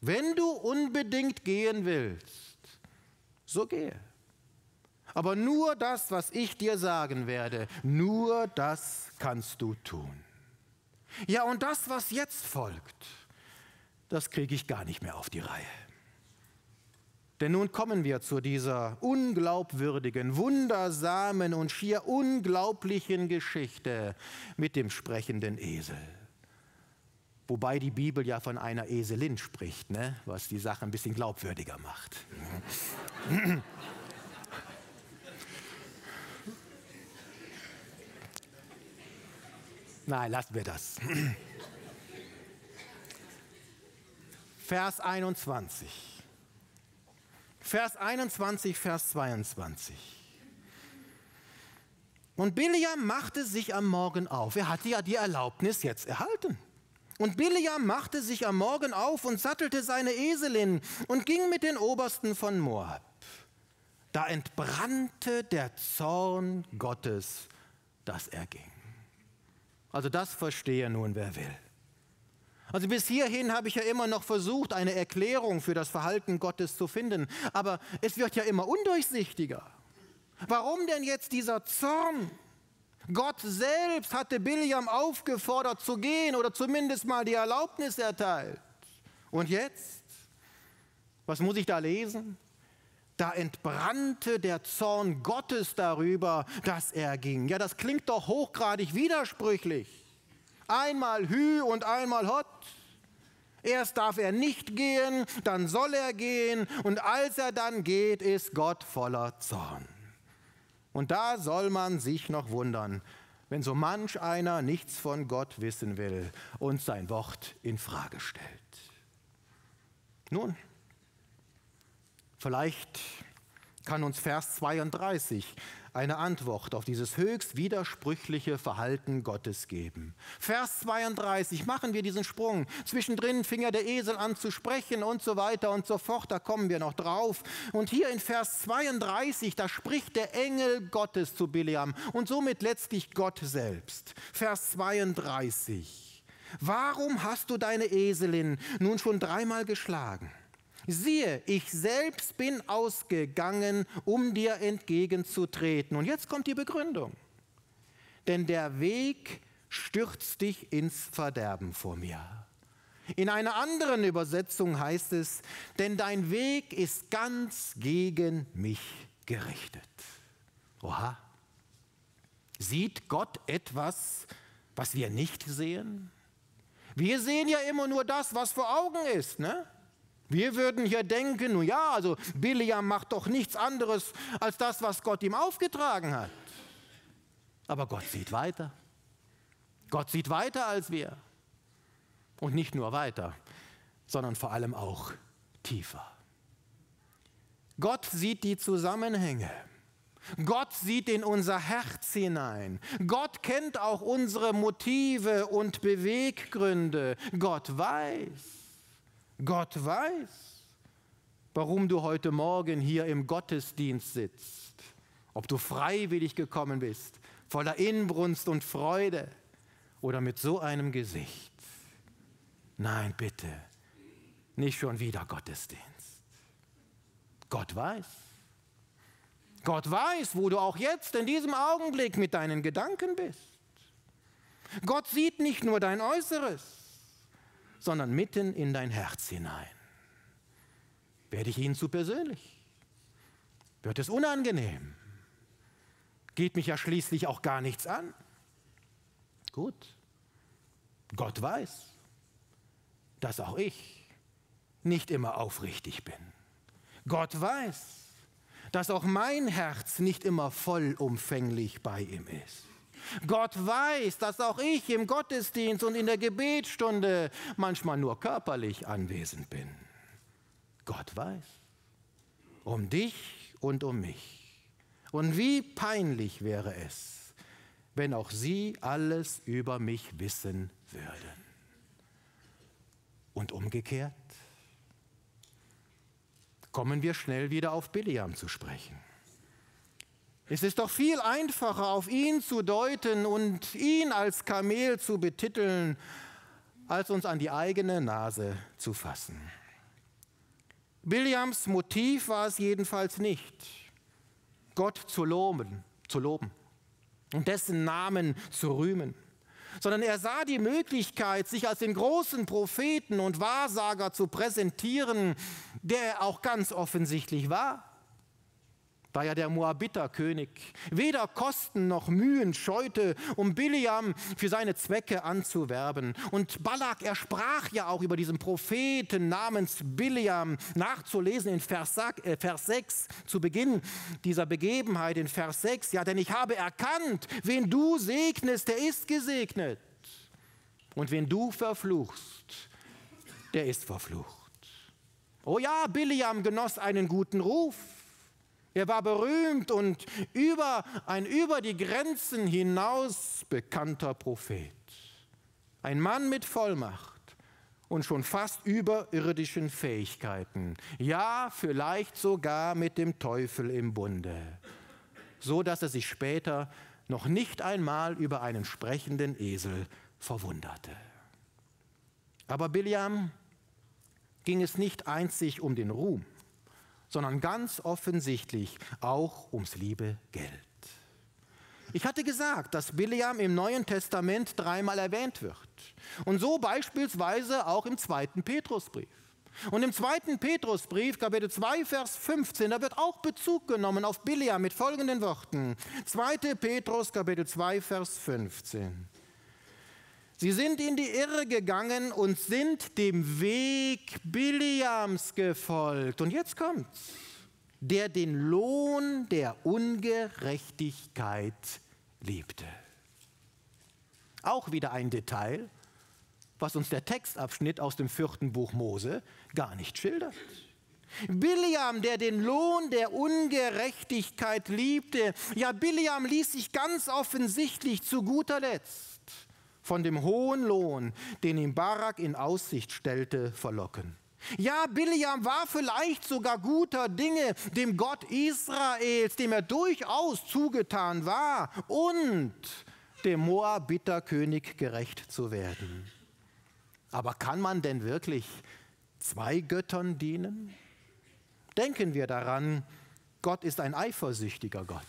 Wenn du unbedingt gehen willst, so gehe. Aber nur das, was ich dir sagen werde, nur das kannst du tun. Ja, und das, was jetzt folgt, das kriege ich gar nicht mehr auf die Reihe. Denn nun kommen wir zu dieser unglaubwürdigen, wundersamen und schier unglaublichen Geschichte mit dem sprechenden Esel. Wobei die Bibel ja von einer Eselin spricht, ne? was die Sache ein bisschen glaubwürdiger macht. Nein, lassen wir das. Vers 21. Vers 21, Vers 22. Und Biliam machte sich am Morgen auf. Er hatte ja die Erlaubnis jetzt erhalten. Und Biliam machte sich am Morgen auf und sattelte seine Eselin und ging mit den Obersten von Moab. Da entbrannte der Zorn Gottes, dass er ging. Also das verstehe nun, wer will. Also bis hierhin habe ich ja immer noch versucht, eine Erklärung für das Verhalten Gottes zu finden, aber es wird ja immer undurchsichtiger. Warum denn jetzt dieser Zorn? Gott selbst hatte Biliam aufgefordert zu gehen oder zumindest mal die Erlaubnis erteilt. Und jetzt? Was muss ich da lesen? Da entbrannte der Zorn Gottes darüber, dass er ging. Ja, das klingt doch hochgradig widersprüchlich. Einmal Hü und einmal Hott. Erst darf er nicht gehen, dann soll er gehen und als er dann geht, ist Gott voller Zorn. Und da soll man sich noch wundern, wenn so manch einer nichts von Gott wissen will und sein Wort in Frage stellt. Nun, vielleicht kann uns Vers 32 eine Antwort auf dieses höchst widersprüchliche Verhalten Gottes geben. Vers 32, machen wir diesen Sprung. Zwischendrin fing ja der Esel an zu sprechen und so weiter und so fort, da kommen wir noch drauf. Und hier in Vers 32, da spricht der Engel Gottes zu Biliam und somit letztlich Gott selbst. Vers 32, warum hast du deine Eselin nun schon dreimal geschlagen? Siehe, ich selbst bin ausgegangen, um dir entgegenzutreten. Und jetzt kommt die Begründung. Denn der Weg stürzt dich ins Verderben vor mir. In einer anderen Übersetzung heißt es, denn dein Weg ist ganz gegen mich gerichtet. Oha. Sieht Gott etwas, was wir nicht sehen? Wir sehen ja immer nur das, was vor Augen ist. Ne? Wir würden hier denken, nun ja, also Biliam macht doch nichts anderes als das, was Gott ihm aufgetragen hat. Aber Gott sieht weiter. Gott sieht weiter als wir. Und nicht nur weiter, sondern vor allem auch tiefer. Gott sieht die Zusammenhänge. Gott sieht in unser Herz hinein. Gott kennt auch unsere Motive und Beweggründe. Gott weiß. Gott weiß, warum du heute Morgen hier im Gottesdienst sitzt, ob du freiwillig gekommen bist, voller Inbrunst und Freude oder mit so einem Gesicht. Nein, bitte, nicht schon wieder Gottesdienst. Gott weiß. Gott weiß, wo du auch jetzt in diesem Augenblick mit deinen Gedanken bist. Gott sieht nicht nur dein Äußeres, sondern mitten in dein Herz hinein. Werde ich Ihnen zu persönlich? Wird es unangenehm? Geht mich ja schließlich auch gar nichts an. Gut, Gott weiß, dass auch ich nicht immer aufrichtig bin. Gott weiß, dass auch mein Herz nicht immer vollumfänglich bei ihm ist. Gott weiß, dass auch ich im Gottesdienst und in der Gebetsstunde manchmal nur körperlich anwesend bin. Gott weiß. Um dich und um mich. Und wie peinlich wäre es, wenn auch sie alles über mich wissen würden. Und umgekehrt kommen wir schnell wieder auf Biliam zu sprechen. Es ist doch viel einfacher, auf ihn zu deuten und ihn als Kamel zu betiteln, als uns an die eigene Nase zu fassen. Williams Motiv war es jedenfalls nicht, Gott zu loben, zu loben und dessen Namen zu rühmen, sondern er sah die Möglichkeit, sich als den großen Propheten und Wahrsager zu präsentieren, der er auch ganz offensichtlich war war ja der Moabiterkönig, weder Kosten noch Mühen scheute, um Biliam für seine Zwecke anzuwerben. Und Balak, er sprach ja auch über diesen Propheten namens Biliam, nachzulesen in Vers, äh, Vers 6 zu Beginn dieser Begebenheit in Vers 6. Ja, denn ich habe erkannt, wen du segnest, der ist gesegnet. Und wen du verfluchst, der ist verflucht. Oh ja, Biliam genoss einen guten Ruf. Er war berühmt und über, ein über die Grenzen hinaus bekannter Prophet. Ein Mann mit Vollmacht und schon fast überirdischen Fähigkeiten. Ja, vielleicht sogar mit dem Teufel im Bunde. So dass er sich später noch nicht einmal über einen sprechenden Esel verwunderte. Aber Biliam ging es nicht einzig um den Ruhm sondern ganz offensichtlich auch ums liebe Geld. Ich hatte gesagt, dass Biliam im Neuen Testament dreimal erwähnt wird. Und so beispielsweise auch im zweiten Petrusbrief. Und im zweiten Petrusbrief, Kapitel 2, Vers 15, da wird auch Bezug genommen auf Biliam mit folgenden Worten. 2. Petrus, Kapitel 2, Vers 15. Sie sind in die Irre gegangen und sind dem Weg Biliams gefolgt. Und jetzt kommt's. Der den Lohn der Ungerechtigkeit liebte. Auch wieder ein Detail, was uns der Textabschnitt aus dem vierten Buch Mose gar nicht schildert. Biliam, der den Lohn der Ungerechtigkeit liebte, ja, Biliam ließ sich ganz offensichtlich zu guter Letzt von dem hohen Lohn, den ihm Barak in Aussicht stellte, verlocken. Ja, Biliam war vielleicht sogar guter Dinge dem Gott Israels, dem er durchaus zugetan war, und dem Moabiter-König gerecht zu werden. Aber kann man denn wirklich zwei Göttern dienen? Denken wir daran, Gott ist ein eifersüchtiger Gott.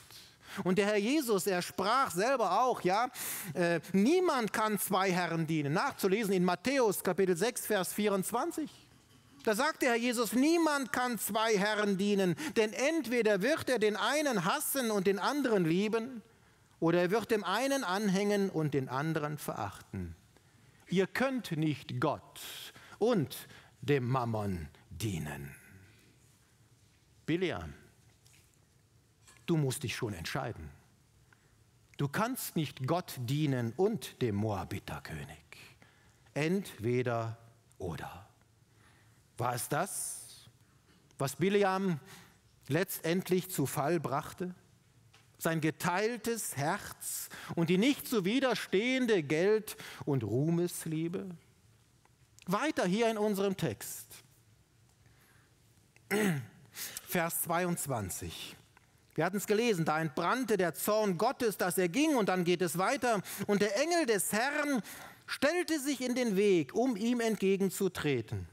Und der Herr Jesus, er sprach selber auch, ja, äh, niemand kann zwei Herren dienen. Nachzulesen in Matthäus Kapitel 6, Vers 24. Da sagt der Herr Jesus, niemand kann zwei Herren dienen, denn entweder wird er den einen hassen und den anderen lieben, oder er wird dem einen anhängen und den anderen verachten. Ihr könnt nicht Gott und dem Mammon dienen. Biliam, du musst dich schon entscheiden. Du kannst nicht Gott dienen und dem Moabiterkönig. Entweder oder. War es das, was Biliam letztendlich zu Fall brachte? Sein geteiltes Herz und die nicht zu widerstehende Geld- und Ruhmesliebe? Weiter hier in unserem Text. Vers 22. Wir hatten es gelesen, da entbrannte der Zorn Gottes, dass er ging und dann geht es weiter. Und der Engel des Herrn stellte sich in den Weg, um ihm entgegenzutreten.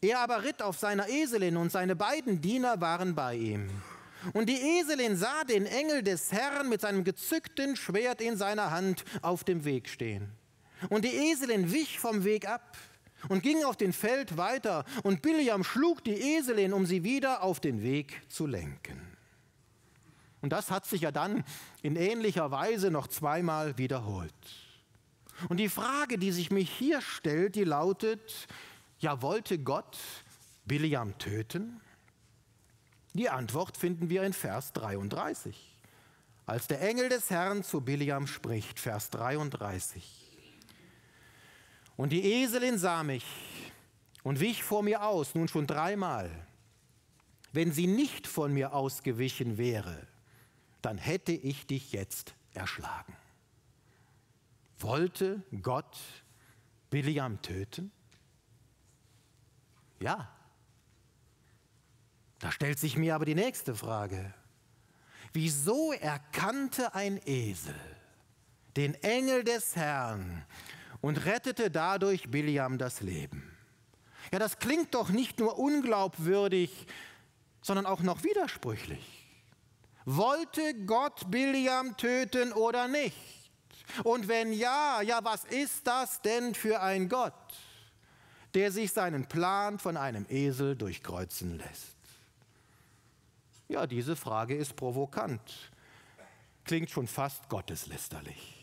Er aber ritt auf seiner Eselin und seine beiden Diener waren bei ihm. Und die Eselin sah den Engel des Herrn mit seinem gezückten Schwert in seiner Hand auf dem Weg stehen. Und die Eselin wich vom Weg ab und ging auf den Feld weiter, und Biliam schlug die Eselin, um sie wieder auf den Weg zu lenken. Und das hat sich ja dann in ähnlicher Weise noch zweimal wiederholt. Und die Frage, die sich mich hier stellt, die lautet, ja, wollte Gott Biliam töten? Die Antwort finden wir in Vers 33. Als der Engel des Herrn zu Biliam spricht, Vers 33. Und die Eselin sah mich und wich vor mir aus, nun schon dreimal. Wenn sie nicht von mir ausgewichen wäre, dann hätte ich dich jetzt erschlagen. Wollte Gott Biliam töten? Ja. Da stellt sich mir aber die nächste Frage. Wieso erkannte ein Esel den Engel des Herrn und rettete dadurch Biliam das Leben? Ja, das klingt doch nicht nur unglaubwürdig, sondern auch noch widersprüchlich. Wollte Gott Biliam töten oder nicht? Und wenn ja, ja, was ist das denn für ein Gott? der sich seinen Plan von einem Esel durchkreuzen lässt? Ja, diese Frage ist provokant, klingt schon fast gotteslästerlich.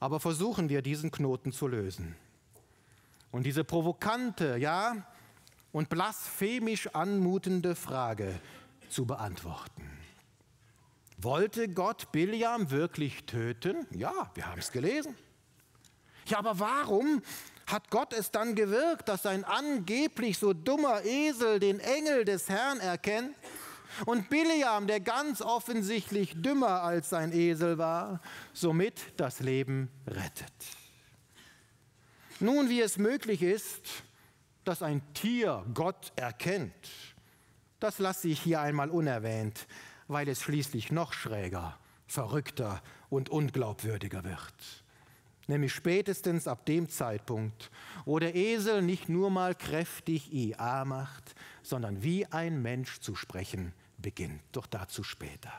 Aber versuchen wir diesen Knoten zu lösen. Und diese provokante, ja, und blasphemisch anmutende Frage zu beantworten. Wollte Gott Biliam wirklich töten? Ja, wir haben es gelesen. Ja, aber warum hat Gott es dann gewirkt, dass ein angeblich so dummer Esel den Engel des Herrn erkennt und Biliam, der ganz offensichtlich dümmer als sein Esel war, somit das Leben rettet. Nun, wie es möglich ist, dass ein Tier Gott erkennt, das lasse ich hier einmal unerwähnt, weil es schließlich noch schräger, verrückter und unglaubwürdiger wird nämlich spätestens ab dem Zeitpunkt, wo der Esel nicht nur mal kräftig IA macht, sondern wie ein Mensch zu sprechen beginnt. Doch dazu später.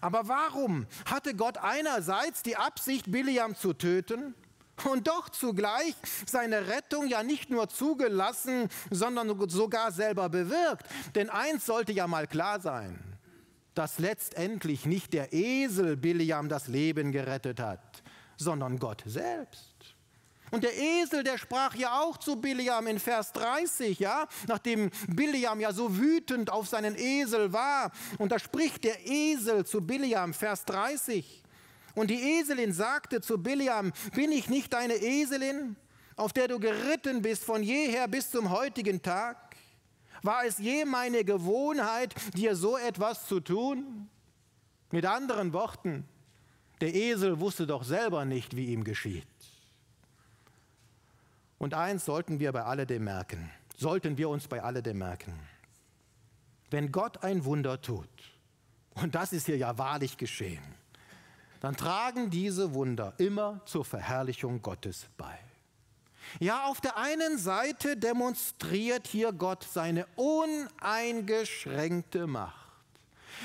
Aber warum hatte Gott einerseits die Absicht, Biliam zu töten und doch zugleich seine Rettung ja nicht nur zugelassen, sondern sogar selber bewirkt? Denn eins sollte ja mal klar sein, dass letztendlich nicht der Esel Biliam das Leben gerettet hat, sondern Gott selbst. Und der Esel, der sprach ja auch zu Biliam in Vers 30, ja, nachdem Biliam ja so wütend auf seinen Esel war. Und da spricht der Esel zu Biliam, Vers 30. Und die Eselin sagte zu Biliam, bin ich nicht deine Eselin, auf der du geritten bist von jeher bis zum heutigen Tag? War es je meine Gewohnheit, dir so etwas zu tun? Mit anderen Worten, der Esel wusste doch selber nicht, wie ihm geschieht. Und eins sollten wir bei alledem merken, sollten wir uns bei alledem merken. Wenn Gott ein Wunder tut, und das ist hier ja wahrlich geschehen, dann tragen diese Wunder immer zur Verherrlichung Gottes bei. Ja, auf der einen Seite demonstriert hier Gott seine uneingeschränkte Macht.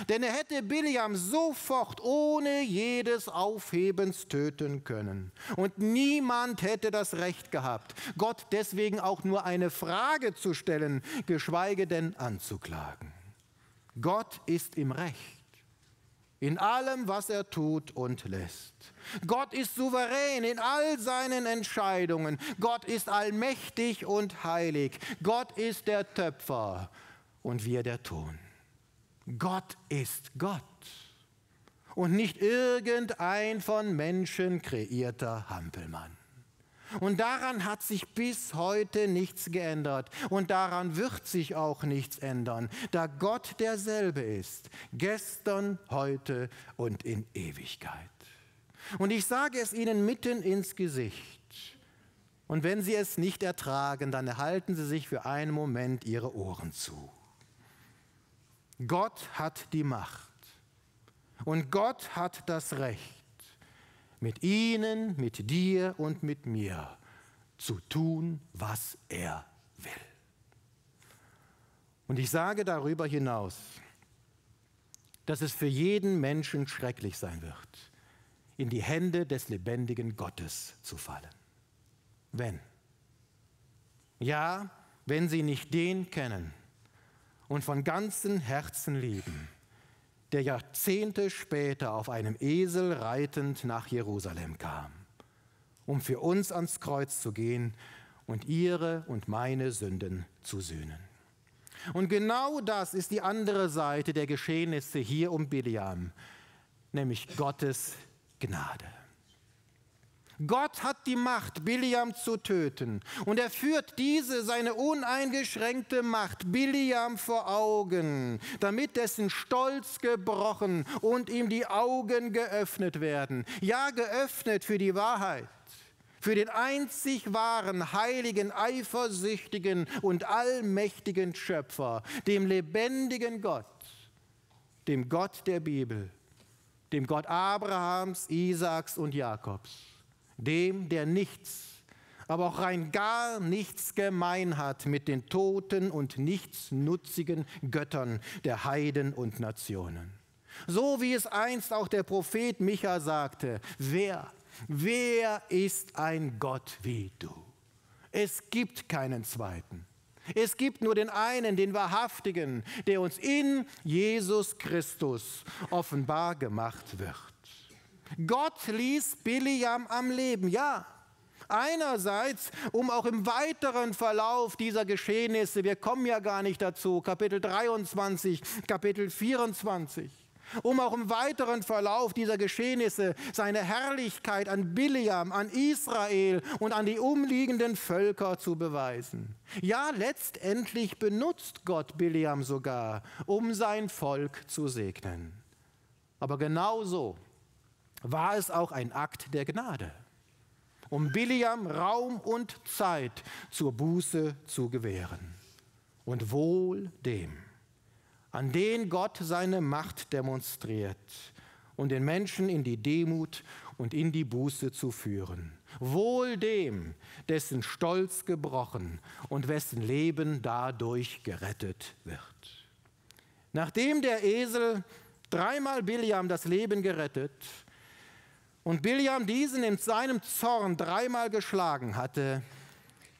Denn er hätte Biliam sofort ohne jedes Aufhebens töten können. Und niemand hätte das Recht gehabt, Gott deswegen auch nur eine Frage zu stellen, geschweige denn anzuklagen. Gott ist im Recht in allem, was er tut und lässt. Gott ist souverän in all seinen Entscheidungen. Gott ist allmächtig und heilig. Gott ist der Töpfer und wir der Ton. Gott ist Gott und nicht irgendein von Menschen kreierter Hampelmann. Und daran hat sich bis heute nichts geändert und daran wird sich auch nichts ändern, da Gott derselbe ist, gestern, heute und in Ewigkeit. Und ich sage es Ihnen mitten ins Gesicht. Und wenn Sie es nicht ertragen, dann erhalten Sie sich für einen Moment Ihre Ohren zu. Gott hat die Macht und Gott hat das Recht, mit Ihnen, mit dir und mit mir zu tun, was er will. Und ich sage darüber hinaus, dass es für jeden Menschen schrecklich sein wird, in die Hände des lebendigen Gottes zu fallen. Wenn. Ja, wenn sie nicht den kennen, und von ganzem Herzen lieben, der Jahrzehnte später auf einem Esel reitend nach Jerusalem kam, um für uns ans Kreuz zu gehen und ihre und meine Sünden zu sühnen. Und genau das ist die andere Seite der Geschehnisse hier um Biliam, nämlich Gottes Gnade. Gott hat die Macht, Biliam zu töten. Und er führt diese, seine uneingeschränkte Macht, Biliam vor Augen, damit dessen Stolz gebrochen und ihm die Augen geöffnet werden. Ja, geöffnet für die Wahrheit für den einzig wahren, heiligen, eifersüchtigen und allmächtigen Schöpfer, dem lebendigen Gott, dem Gott der Bibel, dem Gott Abrahams, Isaaks und Jakobs dem, der nichts, aber auch rein gar nichts gemein hat mit den toten und nichtsnutzigen Göttern der Heiden und Nationen. So wie es einst auch der Prophet Micha sagte, wer, wer ist ein Gott wie du? Es gibt keinen zweiten. Es gibt nur den einen, den wahrhaftigen, der uns in Jesus Christus offenbar gemacht wird. Gott ließ Biliam am Leben, ja. Einerseits, um auch im weiteren Verlauf dieser Geschehnisse, wir kommen ja gar nicht dazu, Kapitel 23, Kapitel 24, um auch im weiteren Verlauf dieser Geschehnisse seine Herrlichkeit an Biliam, an Israel und an die umliegenden Völker zu beweisen. Ja, letztendlich benutzt Gott Biliam sogar, um sein Volk zu segnen. Aber genauso war es auch ein Akt der Gnade, um Biliam Raum und Zeit zur Buße zu gewähren. Und wohl dem, an den Gott seine Macht demonstriert und den Menschen in die Demut und in die Buße zu führen. Wohl dem, dessen Stolz gebrochen und wessen Leben dadurch gerettet wird. Nachdem der Esel dreimal Biliam das Leben gerettet und Biliam diesen in seinem Zorn dreimal geschlagen hatte,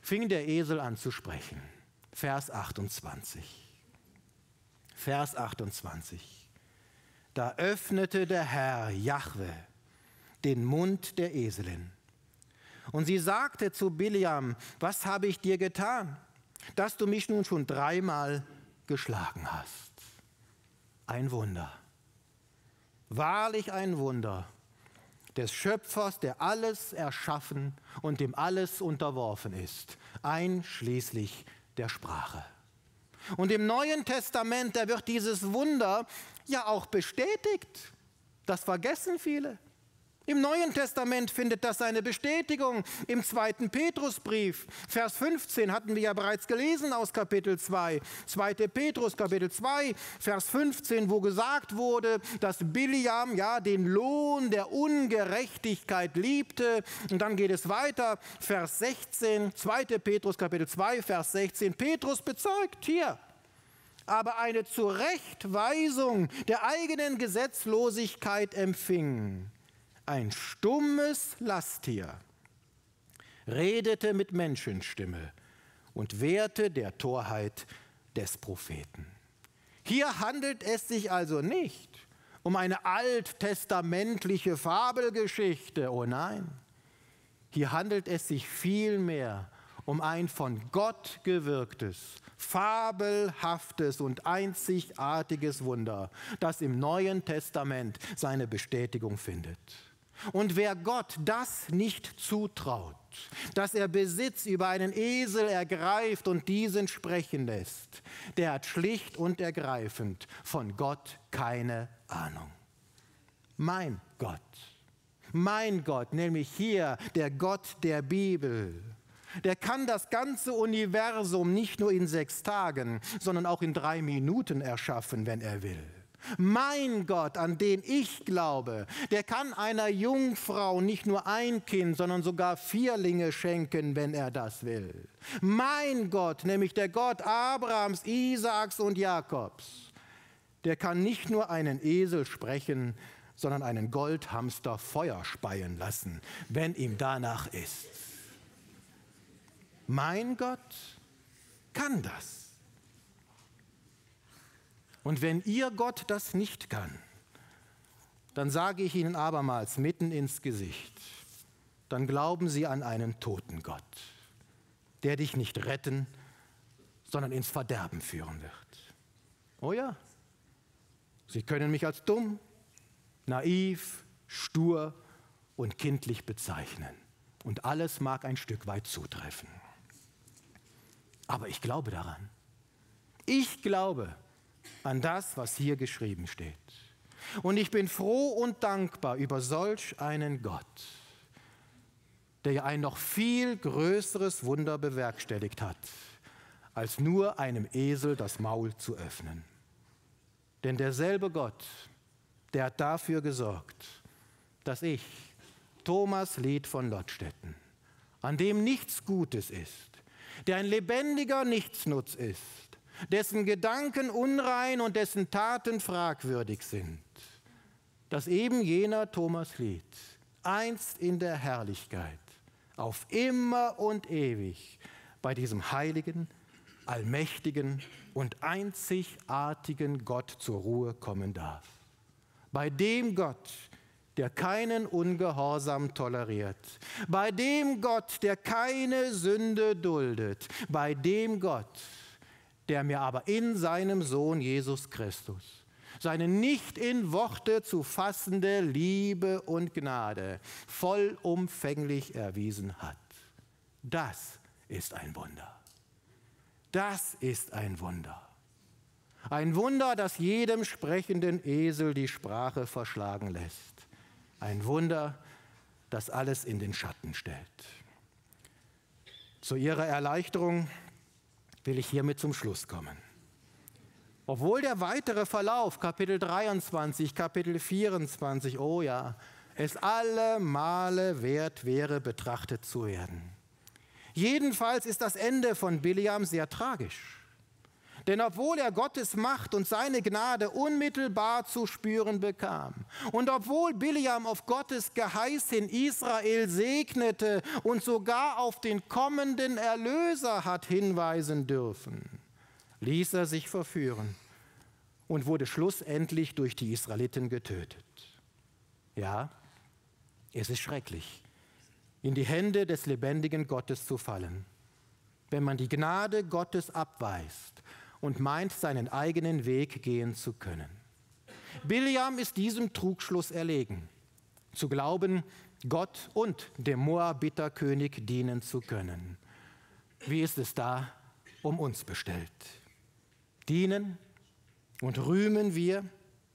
fing der Esel an zu sprechen. Vers 28. Vers 28. Da öffnete der Herr Jahwe den Mund der Eselin. Und sie sagte zu Biliam, was habe ich dir getan, dass du mich nun schon dreimal geschlagen hast? Ein Wunder. Wahrlich ein Wunder des Schöpfers, der alles erschaffen und dem alles unterworfen ist, einschließlich der Sprache. Und im Neuen Testament, da wird dieses Wunder ja auch bestätigt. Das vergessen viele. Im Neuen Testament findet das seine Bestätigung im zweiten Petrusbrief. Vers 15 hatten wir ja bereits gelesen aus Kapitel 2. 2. Petrus Kapitel 2, Vers 15, wo gesagt wurde, dass Biliam ja den Lohn der Ungerechtigkeit liebte. Und dann geht es weiter, Vers 16, 2. Petrus Kapitel 2, Vers 16. Petrus bezeugt hier, aber eine Zurechtweisung der eigenen Gesetzlosigkeit empfing ein stummes Lasttier, redete mit Menschenstimme und wehrte der Torheit des Propheten. Hier handelt es sich also nicht um eine alttestamentliche Fabelgeschichte, oh nein, hier handelt es sich vielmehr um ein von Gott gewirktes, fabelhaftes und einzigartiges Wunder, das im Neuen Testament seine Bestätigung findet. Und wer Gott das nicht zutraut, dass er Besitz über einen Esel ergreift und diesen sprechen lässt, der hat schlicht und ergreifend von Gott keine Ahnung. Mein Gott, mein Gott, nämlich hier der Gott der Bibel, der kann das ganze Universum nicht nur in sechs Tagen, sondern auch in drei Minuten erschaffen, wenn er will. Mein Gott, an den ich glaube, der kann einer Jungfrau nicht nur ein Kind, sondern sogar Vierlinge schenken, wenn er das will. Mein Gott, nämlich der Gott Abrahams, Isaaks und Jakobs, der kann nicht nur einen Esel sprechen, sondern einen Goldhamster Feuer speien lassen, wenn ihm danach ist. Mein Gott kann das. Und wenn ihr Gott das nicht kann, dann sage ich Ihnen abermals mitten ins Gesicht, dann glauben Sie an einen toten Gott, der dich nicht retten, sondern ins Verderben führen wird. Oh ja, Sie können mich als dumm, naiv, stur und kindlich bezeichnen. Und alles mag ein Stück weit zutreffen. Aber ich glaube daran. Ich glaube, an das, was hier geschrieben steht. Und ich bin froh und dankbar über solch einen Gott, der ein noch viel größeres Wunder bewerkstelligt hat, als nur einem Esel das Maul zu öffnen. Denn derselbe Gott, der hat dafür gesorgt, dass ich, Thomas Lied von Lottstetten, an dem nichts Gutes ist, der ein lebendiger Nichtsnutz ist, dessen Gedanken unrein und dessen Taten fragwürdig sind, dass eben jener Thomas Lied einst in der Herrlichkeit auf immer und ewig bei diesem heiligen, allmächtigen und einzigartigen Gott zur Ruhe kommen darf. Bei dem Gott, der keinen Ungehorsam toleriert, bei dem Gott, der keine Sünde duldet, bei dem Gott, der mir aber in seinem Sohn Jesus Christus seine nicht in Worte zu fassende Liebe und Gnade vollumfänglich erwiesen hat. Das ist ein Wunder. Das ist ein Wunder. Ein Wunder, das jedem sprechenden Esel die Sprache verschlagen lässt. Ein Wunder, das alles in den Schatten stellt. Zu ihrer Erleichterung will ich hiermit zum Schluss kommen. Obwohl der weitere Verlauf, Kapitel 23, Kapitel 24, oh ja, es alle Male wert wäre, betrachtet zu werden. Jedenfalls ist das Ende von Biliam sehr tragisch. Denn obwohl er Gottes Macht und seine Gnade unmittelbar zu spüren bekam und obwohl Biliam auf Gottes Geheiß in Israel segnete und sogar auf den kommenden Erlöser hat hinweisen dürfen, ließ er sich verführen und wurde schlussendlich durch die Israeliten getötet. Ja, es ist schrecklich, in die Hände des lebendigen Gottes zu fallen, wenn man die Gnade Gottes abweist und meint, seinen eigenen Weg gehen zu können. Biliam ist diesem Trugschluss erlegen, zu glauben, Gott und dem Moabiterkönig dienen zu können. Wie ist es da um uns bestellt? Dienen und rühmen wir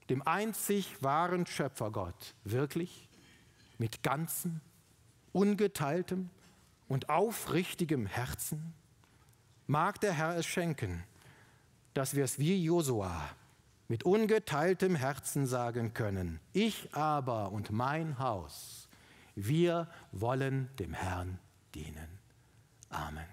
dem einzig wahren Schöpfergott wirklich mit ganzem, ungeteiltem und aufrichtigem Herzen? Mag der Herr es schenken, dass wir es wie Josua mit ungeteiltem Herzen sagen können, ich aber und mein Haus, wir wollen dem Herrn dienen. Amen.